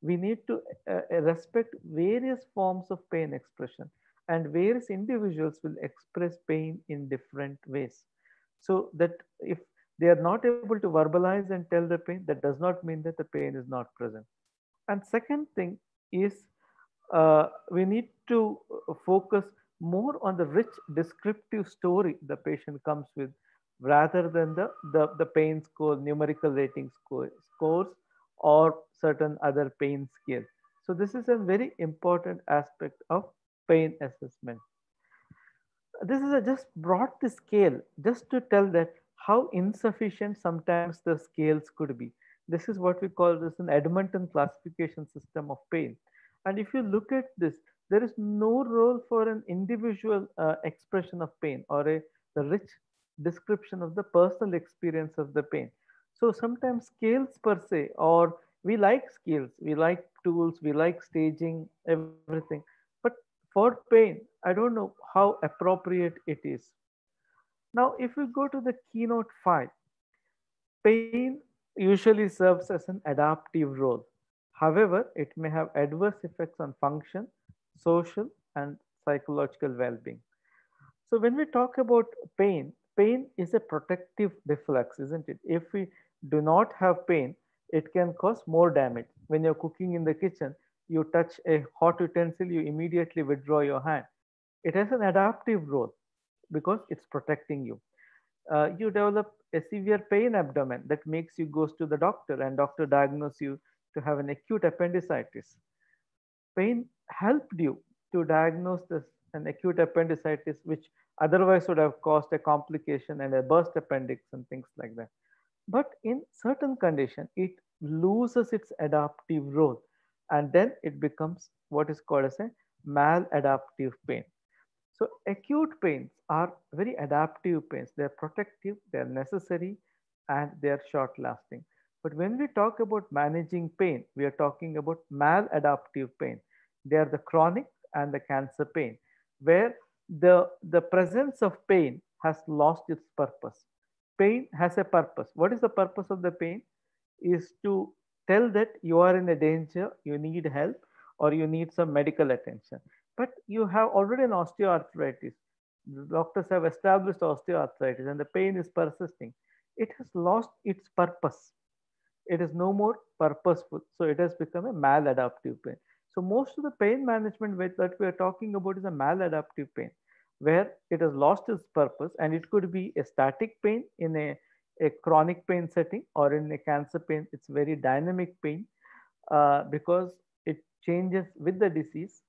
We need to uh, uh respect various forms of pain expression and various individuals will express pain in different ways. So that if they are not able to verbalize and tell the pain, that does not mean that the pain is not present. And second thing is uh, we need to focus more on the rich descriptive story the patient comes with rather than the, the, the pain score, numerical rating score, scores or certain other pain scales. So this is a very important aspect of pain assessment. This is a just brought the scale just to tell that how insufficient sometimes the scales could be. This is what we call this an Edmonton classification system of pain. And if you look at this, there is no role for an individual uh, expression of pain or a the rich description of the personal experience of the pain. So sometimes scales per se, or we like scales, we like tools, we like staging, everything. But for pain, I don't know how appropriate it is. Now, if we go to the keynote five, pain usually serves as an adaptive role. However, it may have adverse effects on function, social, and psychological well-being. So when we talk about pain, pain is a protective reflex, isn't it? If we do not have pain, it can cause more damage. When you're cooking in the kitchen, you touch a hot utensil, you immediately withdraw your hand. It has an adaptive role because it's protecting you. Uh, you develop a severe pain abdomen that makes you goes to the doctor and doctor diagnose you to have an acute appendicitis. Pain helped you to diagnose this an acute appendicitis, which otherwise would have caused a complication and a burst appendix and things like that. But in certain condition, it loses its adaptive role and then it becomes what is called as a maladaptive pain. So acute pains are very adaptive pains. They're protective, they're necessary, and they're short lasting. But when we talk about managing pain, we are talking about maladaptive pain. They are the chronic and the cancer pain, where the, the presence of pain has lost its purpose. Pain has a purpose. What is the purpose of the pain? Is to tell that you are in a danger, you need help, or you need some medical attention. But you have already an osteoarthritis. The doctors have established osteoarthritis and the pain is persisting. It has lost its purpose. It is no more purposeful. So it has become a maladaptive pain. So most of the pain management that we are talking about is a maladaptive pain where it has lost its purpose and it could be a static pain in a, a chronic pain setting or in a cancer pain. It's very dynamic pain uh, because it changes with the disease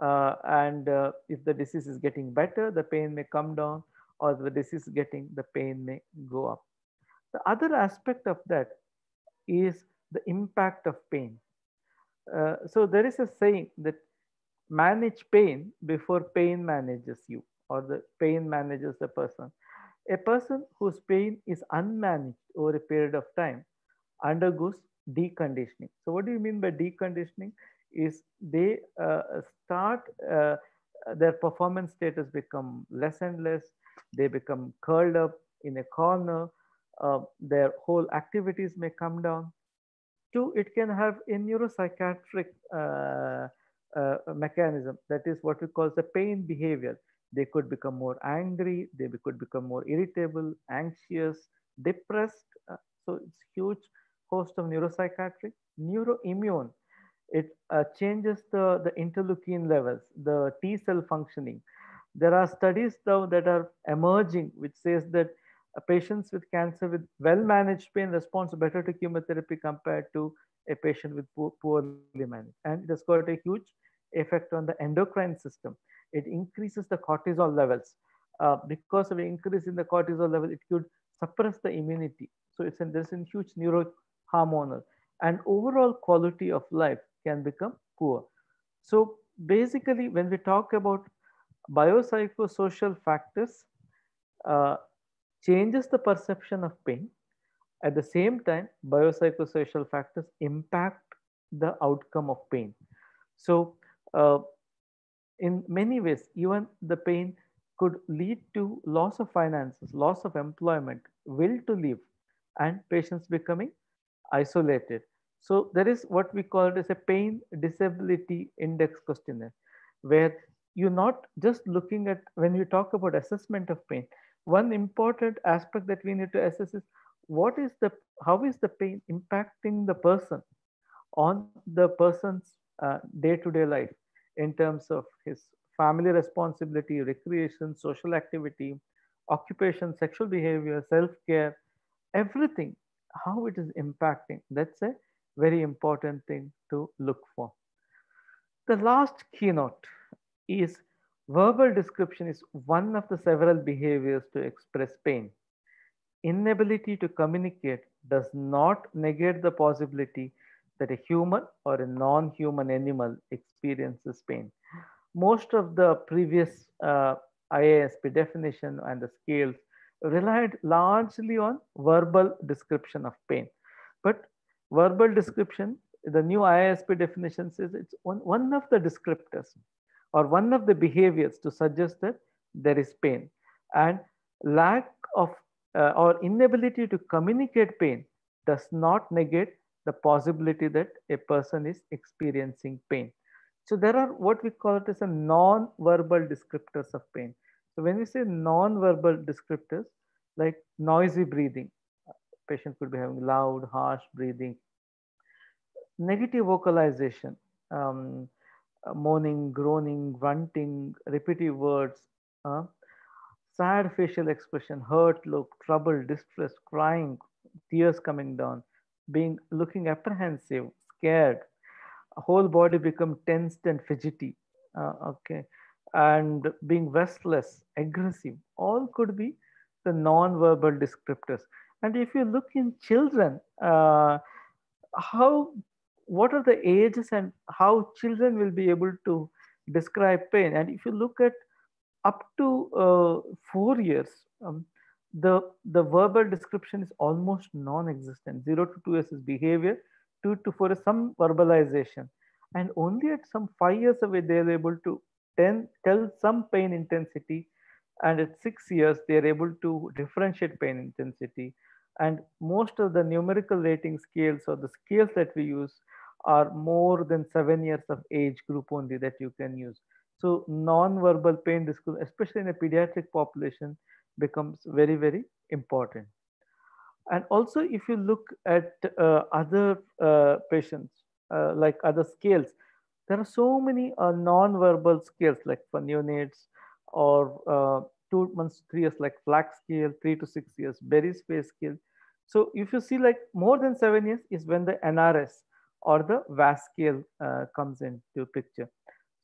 uh, and uh, if the disease is getting better, the pain may come down, or the disease is getting, the pain may go up. The other aspect of that is the impact of pain. Uh, so there is a saying that manage pain before pain manages you, or the pain manages the person. A person whose pain is unmanaged over a period of time undergoes deconditioning. So what do you mean by deconditioning? is they uh, start uh, their performance status become less and less they become curled up in a corner uh, their whole activities may come down two it can have a neuropsychiatric uh, uh, mechanism that is what we call the pain behavior they could become more angry they could become more irritable anxious depressed uh, so it's huge host of neuropsychiatric neuroimmune it uh, changes the, the interleukin levels, the T cell functioning. There are studies though that are emerging which says that patients with cancer with well-managed pain responds better to chemotherapy compared to a patient with poor, poorly managed. And it has got a huge effect on the endocrine system. It increases the cortisol levels. Uh, because of increase in the cortisol level, it could suppress the immunity. So it's an, there's a huge neurohormonal and overall quality of life can become poor. So basically, when we talk about biopsychosocial factors, uh, changes the perception of pain. At the same time, biopsychosocial factors impact the outcome of pain. So uh, in many ways, even the pain could lead to loss of finances, loss of employment, will to live, and patients becoming isolated. So there is what we call as a pain disability index questionnaire, where you're not just looking at when you talk about assessment of pain. One important aspect that we need to assess is what is the how is the pain impacting the person on the person's uh, day-to-day -day life in terms of his family responsibility, recreation, social activity, occupation, sexual behavior, self-care, everything, how it is impacting. That's a very important thing to look for. The last keynote is verbal description is one of the several behaviors to express pain. Inability to communicate does not negate the possibility that a human or a non-human animal experiences pain. Most of the previous uh, IASP definition and the scales relied largely on verbal description of pain. But verbal description, the new IASP definition says it's one, one of the descriptors or one of the behaviors to suggest that there is pain. And lack of uh, or inability to communicate pain does not negate the possibility that a person is experiencing pain. So there are what we call it as a non-verbal descriptors of pain. So when we say non-verbal descriptors, like noisy breathing, patient could be having loud, harsh breathing, negative vocalization, um, moaning, groaning, grunting, repetitive words, uh, sad facial expression, hurt look, trouble, distress, crying, tears coming down, being looking apprehensive, scared, whole body become tensed and fidgety. Uh, okay, and being restless, aggressive, all could be the non-verbal descriptors. And if you look in children, uh, how what are the ages and how children will be able to describe pain? And if you look at up to uh, four years, um, the the verbal description is almost non-existent. Zero to two years is behavior, two to four is some verbalization, and only at some five years away they are able to ten, tell some pain intensity, and at six years they are able to differentiate pain intensity. And most of the numerical rating scales or the scales that we use are more than seven years of age group only that you can use. So non-verbal pain especially in a pediatric population, becomes very, very important. And also, if you look at uh, other uh, patients, uh, like other scales, there are so many uh, non-verbal scales, like for neonates or uh, two months, three years, like FLACC scale, three to six years, Bieri's face scale. So if you see like more than seven years is when the NRS or the VAS scale uh, comes into picture.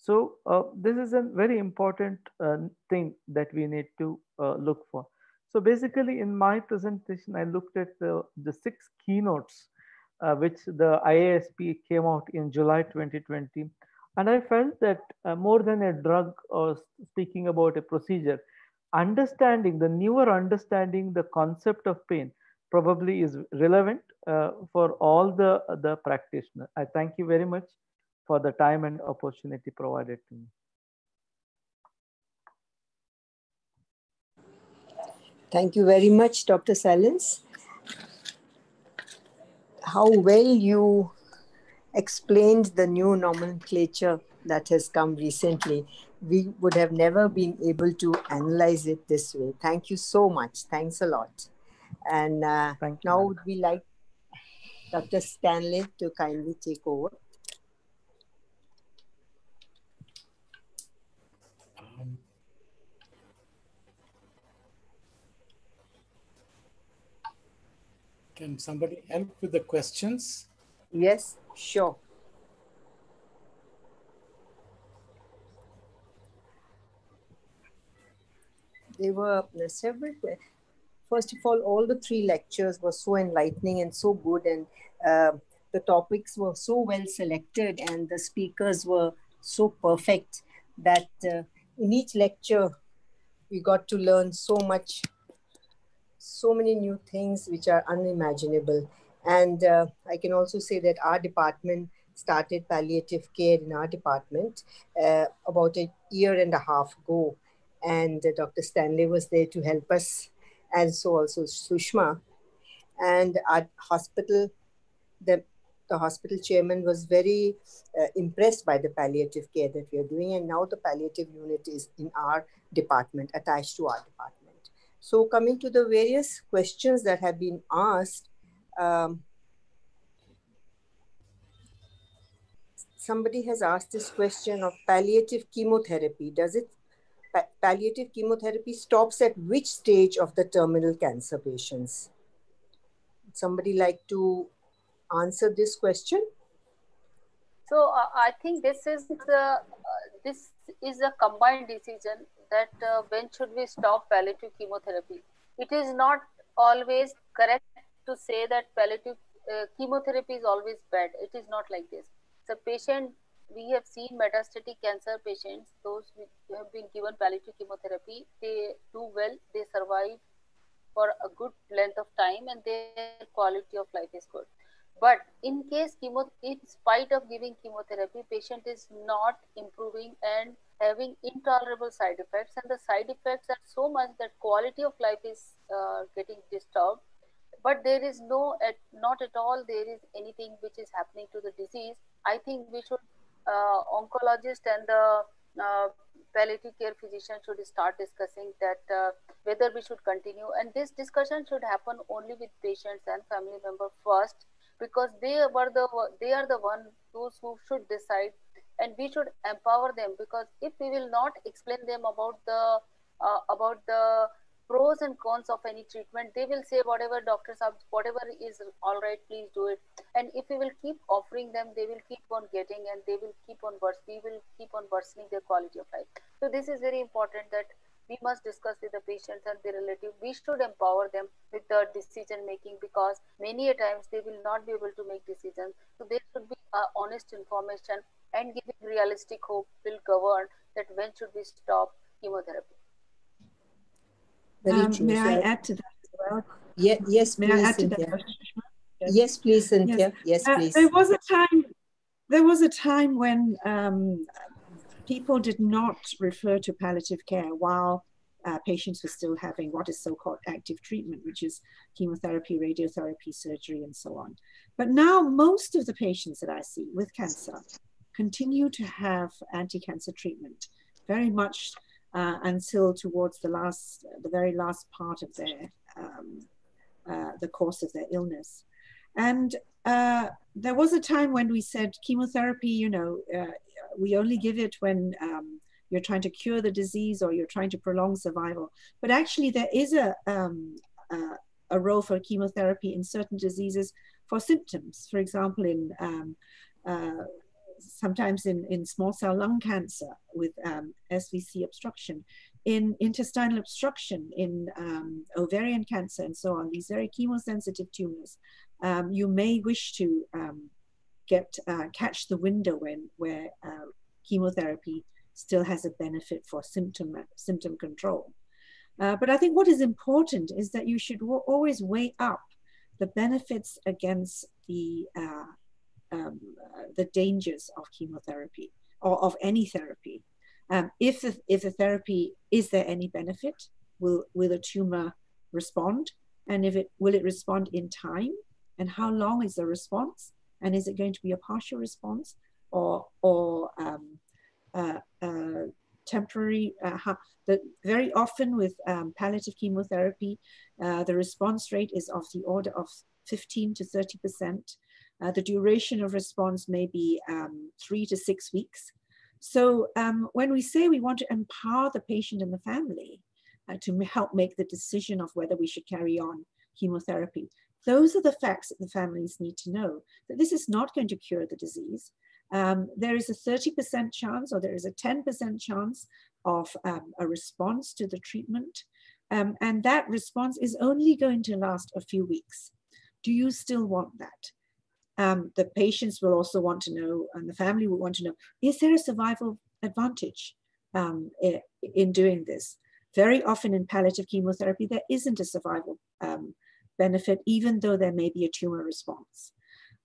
So uh, this is a very important uh, thing that we need to uh, look for. So basically in my presentation, I looked at the, the six keynotes uh, which the IASP came out in July 2020. And I felt that uh, more than a drug or speaking about a procedure, understanding the newer understanding the concept of pain probably is relevant uh, for all the, the practitioners. I thank you very much for the time and opportunity provided to me. Thank you very much, Dr. Salins. How well you explained the new nomenclature that has come recently. We would have never been able to analyze it this way. Thank you so much. Thanks a lot. And uh, now would we like Dr. Stanley to kindly take over. Can somebody help with the questions? Yes, sure. There were several. First of all, all the three lectures were so enlightening and so good, and uh, the topics were so well selected, and the speakers were so perfect that uh, in each lecture we got to learn so much so many new things which are unimaginable. And uh, I can also say that our department started palliative care in our department uh, about a year and a half ago. And uh, Dr. Stanley was there to help us, and so also Sushma. And our hospital, the, the hospital chairman was very uh, impressed by the palliative care that we are doing. And now the palliative unit is in our department, attached to our department. So coming to the various questions that have been asked, um, somebody has asked this question of palliative chemotherapy. Does it, pa palliative chemotherapy stops at which stage of the terminal cancer patients? Somebody like to answer this question? So uh, I think this is the, uh, this is a combined decision that uh, when should we stop palliative chemotherapy. It is not always correct to say that palliative uh, chemotherapy is always bad. It is not like this. The patient, we have seen metastatic cancer patients, those who have been given palliative chemotherapy, they do well, they survive for a good length of time and their quality of life is good. But in case chemo, in spite of giving chemotherapy, patient is not improving and having intolerable side effects, and the side effects are so much that quality of life is uh, getting disturbed. But there is no, at, not at all, there is anything which is happening to the disease. I think we should, uh, oncologist and the uh, palliative care physician should start discussing that uh, whether we should continue and this discussion should happen only with patients and family member first because they were the they are the one those who should decide and we should empower them because if we will not explain them about the uh, about the pros and cons of any treatment they will say whatever doctors have whatever is all right please do it and if we will keep offering them they will keep on getting and they will keep on worse we will keep on worsening their quality of life so this is very important that we must discuss with the patients and the relative. We should empower them with the decision making because many a times they will not be able to make decisions. So there should be uh, honest information and giving realistic hope will govern that when should we stop chemotherapy. Um, may I add to that as well? Yeah, yes, may please, I add to Cynthia. that? Yes, please, Cynthia. Yes, yes Uh, please. there was a time. There was a time when um, people did not refer to palliative care while uh, patients were still having what is so-called active treatment, which is chemotherapy, radiotherapy, surgery, and so on. But now most of the patients that I see with cancer continue to have anti-cancer treatment, very much uh, until towards the last, the very last part of their um, uh, the course of their illness. And uh, there was a time when we said chemotherapy, you know, uh, we only give it when um, you're trying to cure the disease or you're trying to prolong survival. But actually, there is a, um, a role for chemotherapy in certain diseases for symptoms. For example, in um, uh, sometimes in, in small cell lung cancer with um, SVC obstruction, in intestinal obstruction, in um, ovarian cancer, and so on, these very chemosensitive tumors, um, you may wish to um, get uh, catch the window when where uh, chemotherapy still has a benefit for symptom symptom control. Uh, but I think what is important is that you should always weigh up the benefits against the uh, um, the dangers of chemotherapy or of any therapy. Um, if the, if the therapy is there any benefit, will will the tumor respond, and if it will it respond in time, and how long is the response, and is it going to be a partial response or or um, uh, uh, temporary. Uh, the, very often with um, palliative chemotherapy, uh, the response rate is of the order of 15 to 30 percent. Uh, the duration of response may be um, three to six weeks. So um, when we say we want to empower the patient and the family uh, to help make the decision of whether we should carry on chemotherapy, those are the facts that the families need to know, that this is not going to cure the disease. Um, there is a 30% chance or there is a 10% chance of um, a response to the treatment. Um, and that response is only going to last a few weeks. Do you still want that? Um, the patients will also want to know, and the family will want to know, is there a survival advantage um, in doing this? Very often in palliative chemotherapy, there isn't a survival um, benefit, even though there may be a tumor response.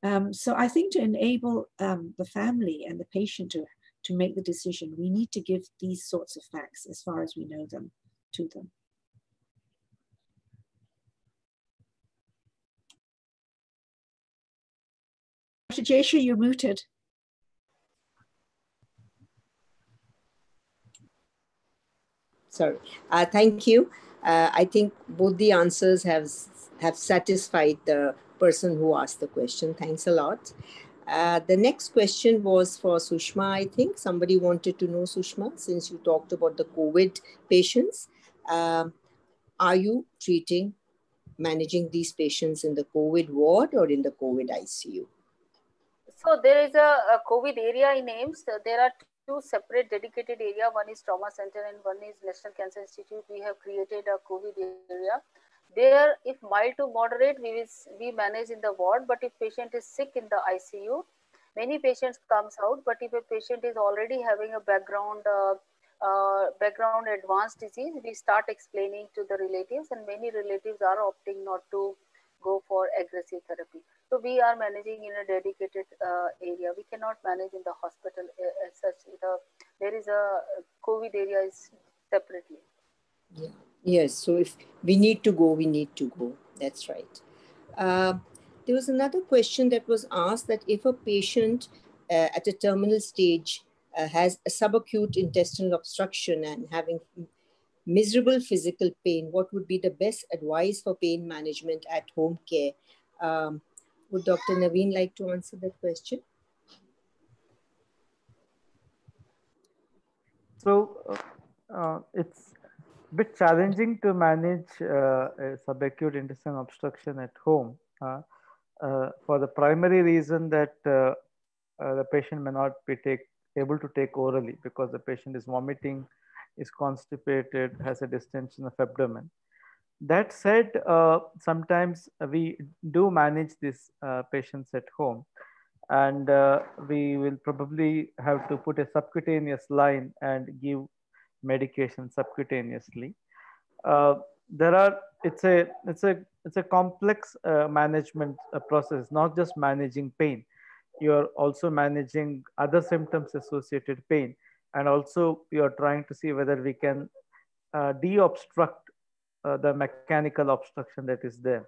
Um, so I think to enable um, the family and the patient to, to make the decision, we need to give these sorts of facts as far as we know them to them. Dr. Jayshree, you're muted. Sorry. Uh, thank you. Uh, I think both the answers have have satisfied the person who asked the question. Thanks a lot. Uh, the next question was for Sushma, I think. Somebody wanted to know, Sushma, since you talked about the COVID patients. Um, are you treating, managing these patients in the COVID ward or in the COVID ICU? So there is a, a COVID area in AIIMS. There are two separate dedicated area. One is trauma center and one is National Cancer Institute. We have created a COVID area there, if mild to moderate, we will, we manage in the ward. But if patient is sick in the ICU, many patients comes out. But if a patient is already having a background uh, uh, background advanced disease, we start explaining to the relatives and many relatives are opting not to go for aggressive therapy. So we are managing in a dedicated uh, area. We cannot manage in the hospital uh, as such. The, there is a COVID area is separately. Yeah. Yes. So if we need to go, we need to go. That's right. Uh, there was another question that was asked that if a patient uh, at a terminal stage uh, has a subacute intestinal obstruction and having miserable physical pain, what would be the best advice for pain management at home care? Um, would Dr. Naveen like to answer that question? So uh, uh, it's a bit challenging to manage uh, subacute intestinal obstruction at home uh, uh, for the primary reason that uh, the patient may not be take, able to take orally because the patient is vomiting, is constipated, has a distension of abdomen. That said, uh, sometimes we do manage these uh, patients at home and uh, we will probably have to put a subcutaneous line and give medication subcutaneously. Uh, there are, it's a, it's a, it's a complex uh, management uh, process, not just managing pain. You're also managing other symptoms associated pain. And also you're trying to see whether we can de-obstruct uh, the mechanical obstruction that is there.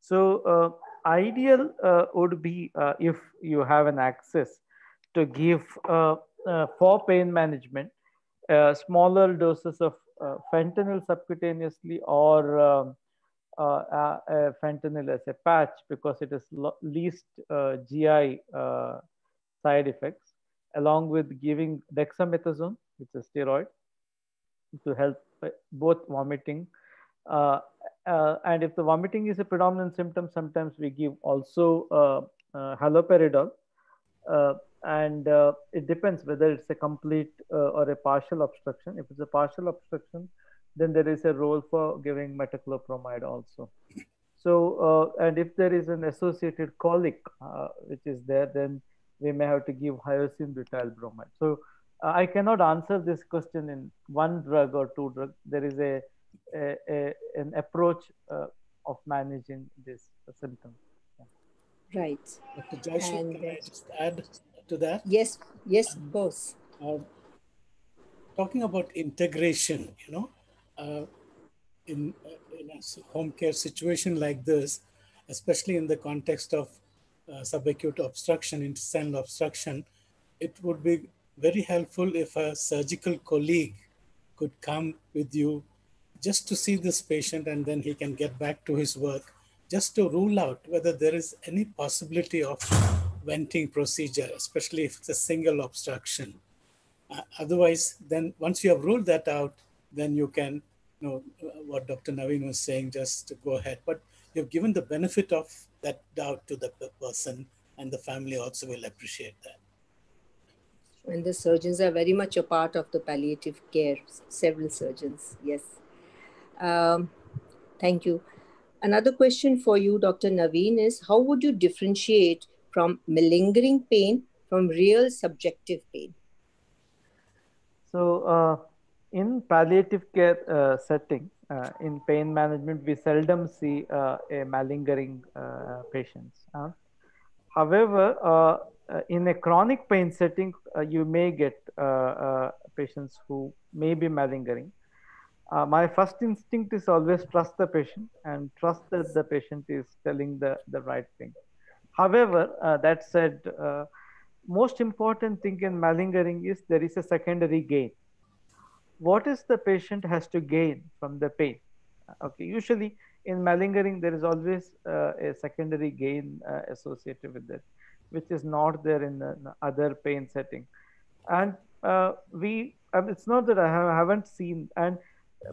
So uh, ideal uh, would be if you have an access to give for pain management smaller doses of fentanyl subcutaneously or um, uh, uh, fentanyl as a patch because it is least uh, GI side effects, along with giving dexamethasone, which is steroid, to help both vomiting uh, uh, and if the vomiting is a predominant symptom, sometimes we give also uh, haloperidol. and it depends whether it's a complete or a partial obstruction. If it's a partial obstruction, then there is a role for giving metoclopramide also. So, uh, and if there is an associated colic, uh, which is there, then we may have to give hyoscine butyl bromide. So, uh, I cannot answer this question in one drug or two drugs. There is a a, a, an approach uh, of managing this symptom. Yeah. Right. Dr. Jaishree, can I just add to that? Yes, yes, of course. Uh, talking about integration, you know, uh, in, uh, in, a home care situation like this, especially in the context of uh, subacute obstruction, intestinal obstruction, it would be very helpful if a surgical colleague could come with you just to see this patient and then he can get back to his work, just to rule out whether there is any possibility of venting procedure, especially if it's a single obstruction. Uh, otherwise, then once you have ruled that out, then you can, you know, what Dr. Naveen was saying, just to go ahead. But you've given the benefit of that doubt to the person and the family also will appreciate that. And the surgeons are very much a part of the palliative care, several surgeons, yes. Um, thank you. Another question for you, Dr. Naveen, is how would you differentiate from malingering pain from real subjective pain? So, uh, in palliative care uh, setting, uh, in pain management, we seldom see uh, a malingering uh, patients. however, uh, in a chronic pain setting, you may get patients who may be malingering uh, my first instinct is always trust the patient and trust that the patient is telling the, the right thing. However, uh, that said, uh, most important thing in malingering is there is a secondary gain. What is the patient has to gain from the pain? Okay, usually in malingering, there is always uh, a secondary gain uh, associated with it, which is not there in the, other pain setting. And uh, we, it's not that I have, haven't seen, and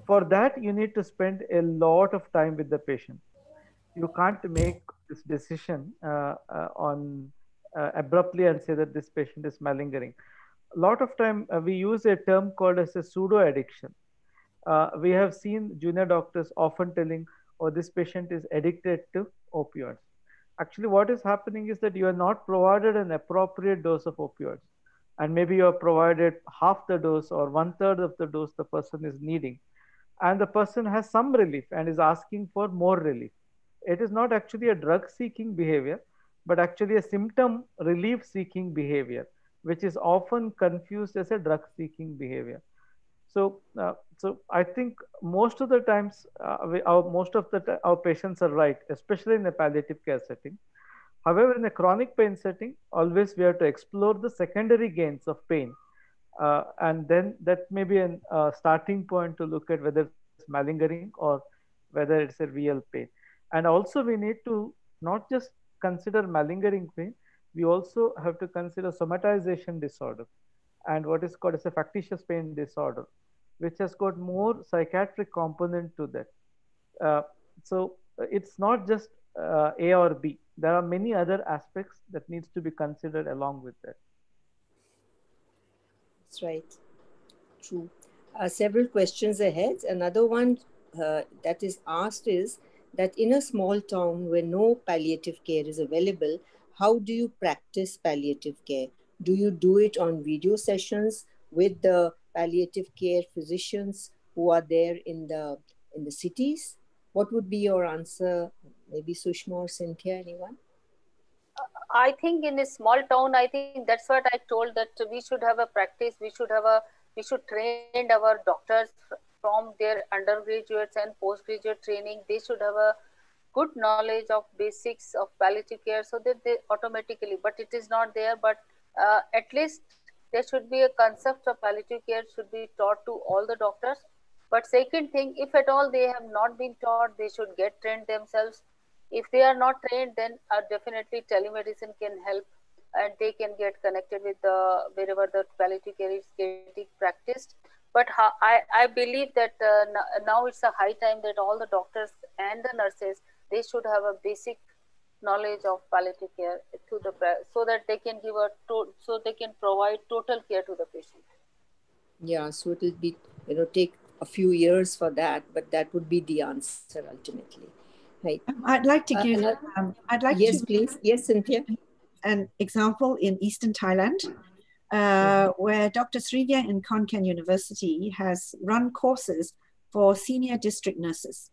for that you need to spend a lot of time with the patient. You can't make this decision uh, uh, on uh, abruptly and say that this patient is malingering. A lot of time uh, we use a term called as a pseudo addiction uh, we have seen junior doctors often telling oh this patient is addicted to opioids. Actually what is happening is that you are not provided an appropriate dose of opioids. And maybe you are provided half the dose or one third of the dose the person is needing and the person has some relief and is asking for more relief. It is not actually a drug seeking behavior but actually a symptom relief seeking behavior which is often confused as a drug seeking behavior. So uh, so i think most of the times uh, we, our most of the our patients are right especially in the palliative care setting. However in a chronic pain setting always we have to explore the secondary gains of pain uh, and then that may be a uh, starting point to look at whether it's malingering or whether it's a real pain. And also we need to not just consider malingering pain we also have to consider somatization disorder and what is called as a factitious pain disorder which has got more psychiatric component to that. Uh, so it's not just uh, a or b. There are many other aspects that needs to be considered along with that that's right true uh, several questions ahead another one uh, that is asked is that in a small town where no palliative care is available, how do you practice palliative care? Do you do it on video sessions with the palliative care physicians who are there in the in the cities? What would be your answer? Maybe Sushma or Cynthia, anyone? I think in a small town, I think that's what I told that we should have a practice. We should have a we should train our doctors from their undergraduates and postgraduate training they should have a good knowledge of basics of palliative care so that they automatically but it is not there but uh, at least there should be a concept of palliative care should be taught to all the doctors but second thing if at all they have not been taught they should get trained themselves if they are not trained then uh, definitely telemedicine can help and they can get connected with the wherever the palliative care is getting practiced. But I, I believe that uh, now it's a high time that all the doctors and the nurses they should have a basic knowledge of palliative care to the so that they can give a to, so they can provide total care to the patient. Yeah so it will be you know take a few years for that but that would be the answer ultimately right um, i'd like to uh, give uh, um, i'd like yes to please yes cynthia an example in eastern thailand uh, where Dr. Srivieng in Khon Kaen University has run courses for senior district nurses.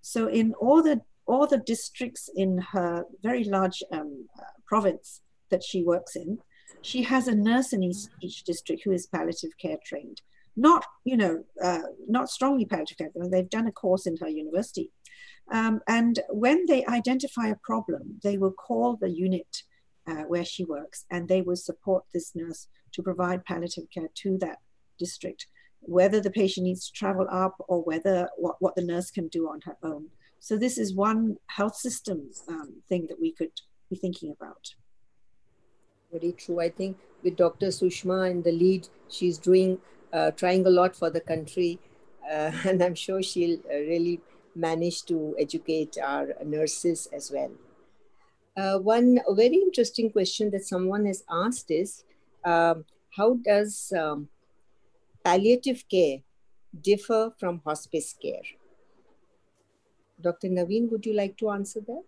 So in all the all the districts in her very large um, province that she works in, she has a nurse in each, each district who is palliative care trained. Not, you know, uh, not strongly palliative care. They've done a course in her university. Um, and when they identify a problem, they will call the unit uh, where she works and they will support this nurse to provide palliative care to that district, whether the patient needs to travel up or whether what, what the nurse can do on her own. So this is one health system um, thing that we could be thinking about. Very true. I think with Dr. Sushma in the lead, she's doing, uh, trying a lot for the country. Uh, and I'm sure she'll uh, really manage to educate our nurses as well. Uh, one very interesting question that someone has asked is um, how does um, palliative care differ from hospice care? Dr. Naveen, would you like to answer that?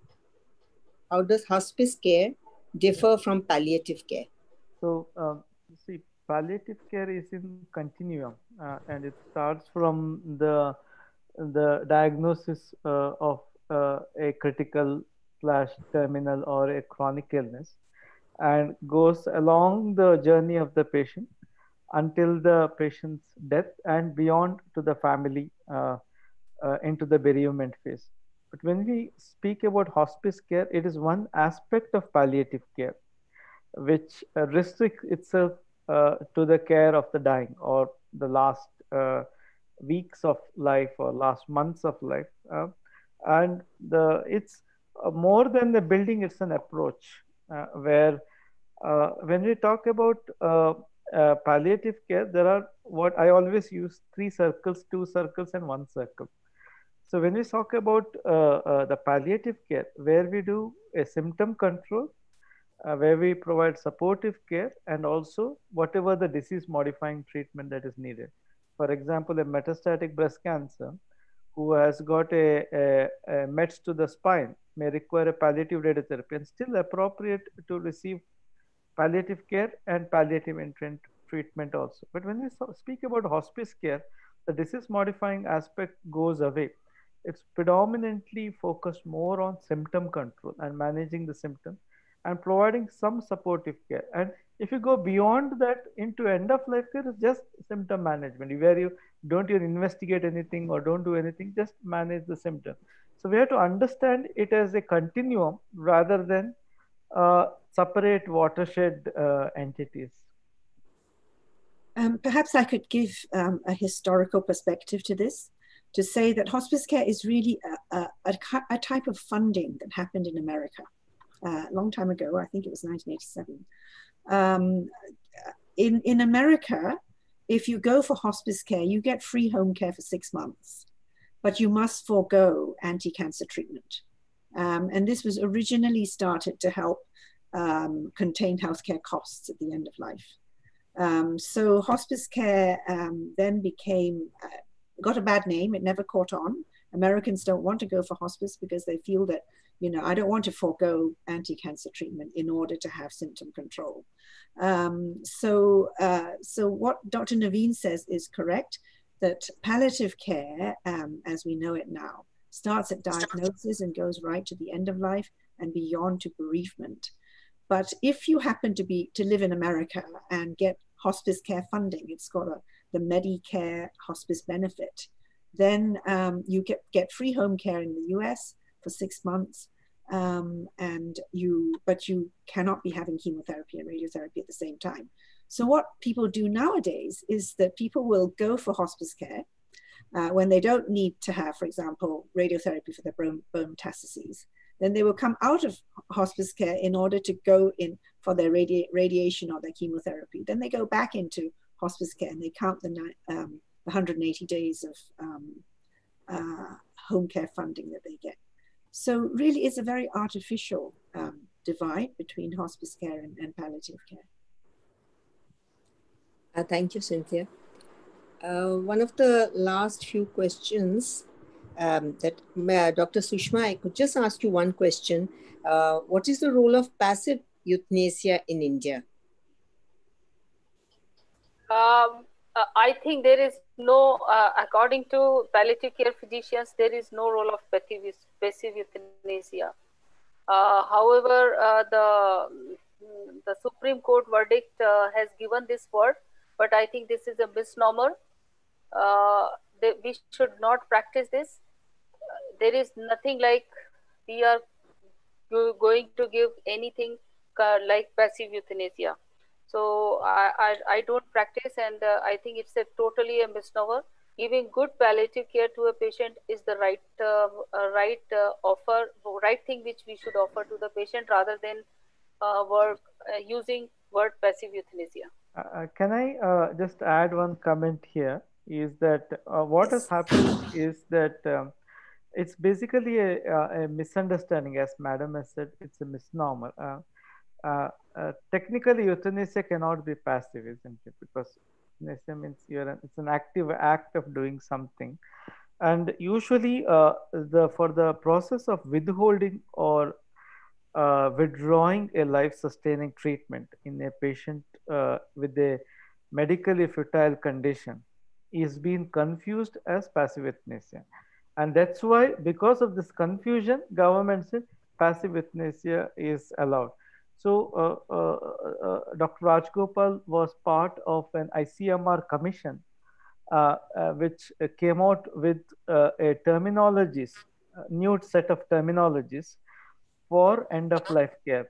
How does hospice care differ from palliative care? So, uh, see, palliative care is in continuum, uh, and it starts from the the diagnosis uh, of uh, a critical slash terminal or a chronic illness and goes along the journey of the patient until the patient's death and beyond to the family uh, uh, into the bereavement phase. But when we speak about hospice care, it is one aspect of palliative care which restricts itself uh, to the care of the dying or the last uh, weeks of life or last months of life. Uh, and the it's more than the building, it's an approach uh, where uh, when we talk about uh, palliative care, there are what I always use three circles, two circles, and one circle. So when we talk about the palliative care, where we do a symptom control, uh, where we provide supportive care and also whatever the disease modifying treatment that is needed. For example, a metastatic breast cancer who has got a, a, a METs to the spine may require a palliative radiotherapy and still appropriate to receive palliative care and palliative entrant treatment also. But when we speak about hospice care, the disease modifying aspect goes away. It's predominantly focused more on symptom control and managing the symptom and providing some supportive care. And if you go beyond that into end of life care, it's just symptom management where you don't even investigate anything or don't do anything, just manage the symptom. So we have to understand it as a continuum rather than uh, separate watershed uh, entities. Um, perhaps I could give um, a historical perspective to this to say that hospice care is really a, a, a, a type of funding that happened in America uh, a long time ago. I think it was 1987. Um, in, in America, if you go for hospice care, you get free home care for six months, but you must forego anti cancer treatment. Um, and this was originally started to help um, contain healthcare costs at the end of life. Um, so hospice care um, then became, uh, got a bad name. It never caught on. Americans don't want to go for hospice because they feel that you know, I don't want to forego anti-cancer treatment in order to have symptom control. Um, so, uh, so what Dr. Naveen says is correct, that palliative care, um, as we know it now, starts at diagnosis and goes right to the end of life and beyond to bereavement. But if you happen to be to live in America and get hospice care funding, it's got a, the Medicare hospice benefit, then um, you get, get free home care in the US for six months um, and you but you cannot be having chemotherapy and radiotherapy at the same time. So what people do nowadays is that people will go for hospice care uh, when they don't need to have for example radiotherapy for their bone, bone metastases. Then they will come out of hospice care in order to go in for their radi- radiation or their chemotherapy. Then they go back into hospice care and they count the, um, the 180 days of um, uh, home care funding that they get so really it's a very artificial um, divide between hospice care and, and palliative care. Uh, thank you, Cynthia. Uh, one of the last few questions um, that uh, Dr. Sushma, I could just ask you one question. Uh, what is the role of passive euthanasia in India? Um, uh, I think there is no, uh, according to palliative care physicians, there is no role of passive euthanasia. Uh, however, uh, the the Supreme Court verdict uh, has given this word, but I think this is a misnomer. Uh, they, we should not practice this. there is nothing like we are going to give anything like passive euthanasia. So I, I, I don't practice and uh, I think it's a totally a misnomer. Giving good palliative care to a patient is the right uh, uh right uh, offer, right thing which we should offer to the patient rather than uh, work using word passive euthanasia. can I just add one comment here? Is that what has happened is that um, it's basically a, a, misunderstanding, as Madam has said, it's a misnomer. Uh, uh, uh, technically euthanasia cannot be passive, isn't it? Because euthanasia means you're an, it's an active act of doing something, and usually uh, the for the process of withholding or uh, withdrawing a life-sustaining treatment in a patient uh, with a medically futile condition is being confused as passive euthanasia. And that's why because of this confusion government said passive euthanasia is allowed so uh, uh, uh, Dr. Rajagopal was part of an ICMR commission, which came out with a terminologies, a new set of terminologies for end of life care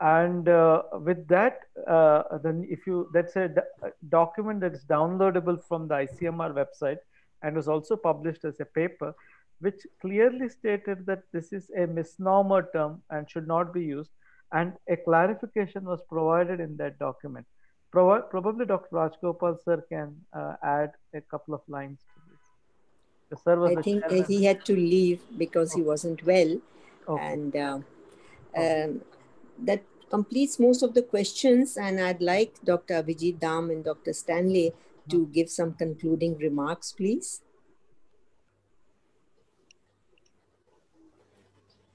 and uh, with that uh, then if you that's a document that is downloadable from the icmr website and was also published as a paper which clearly stated that this is a misnomer term and should not be used and a clarification was provided in that document. Pro probably Dr. Rajagopal sir can uh, add a couple of lines to this. The sir was I think chairman. he had to leave because he wasn't well, okay. and uh, um, that completes most of the questions. And I'd like Dr. Abhijit Dam and Dr. Stanley to hmm. give some concluding remarks, please.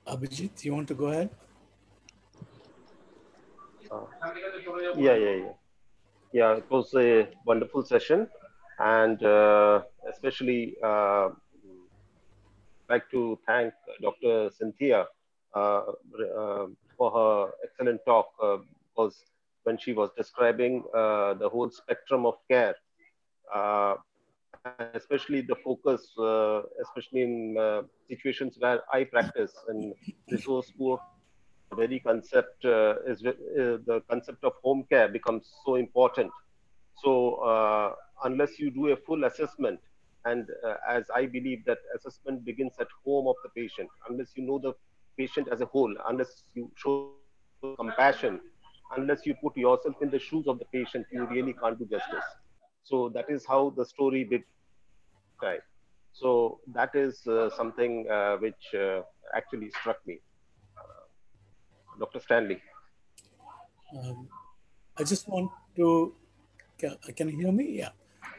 Abhijit, you want to go ahead? Uh, yeah, yeah, yeah. Yeah, it was a wonderful session, and uh, especially uh, like to thank Dr. Cynthia uh, uh, for her excellent talk. because when she was describing the whole spectrum of care, especially the focus, especially in situations where I practice and resource poor very concept uh, is uh, the concept of home care becomes so important. So uh, unless you do a full assessment, and uh, as I believe that assessment begins at home of the patient, unless you know the patient as a whole, unless you show compassion, unless you put yourself in the shoes of the patient, you really can't do justice. So that is how the story began. So that is uh, something uh, which actually struck me. Dr. Stanley. Um, I just want to, can, can you hear me? Yeah.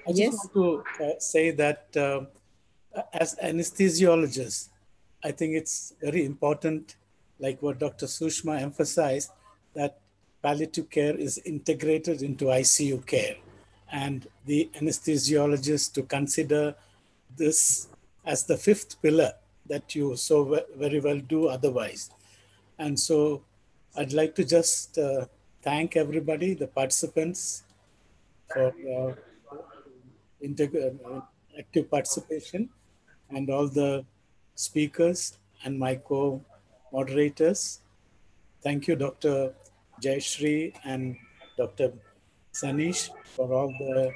I just yes. want to uh, say that uh, as anesthesiologists, I think it's very important, like what Dr. Sushma emphasized, that palliative care is integrated into ICU care. And the anesthesiologist to consider this as the fifth pillar that you so very well do otherwise. And so I'd like to just uh, thank everybody, the participants, for uh, uh, active participation, and all the speakers and my co-moderators. Thank you, Dr. Jayashree and Dr. Sanish for all the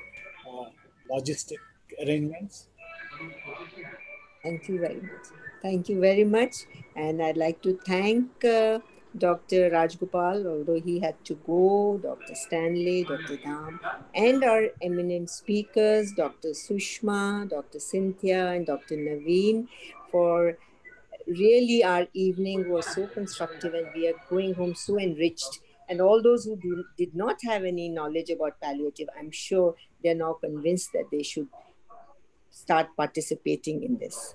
uh, logistic arrangements. Thank you very much. Thank you very much. And I'd like to thank uh, Dr. Rajagopal, although he had to go, Dr. Stanley, Dr. Dam, and our eminent speakers, Dr. Sushma, Dr. Cynthia, and Dr. Naveen, for really our evening was so constructive and we are going home so enriched. And all those who do, did not have any knowledge about palliative, I'm sure they're now convinced that they should start participating in this.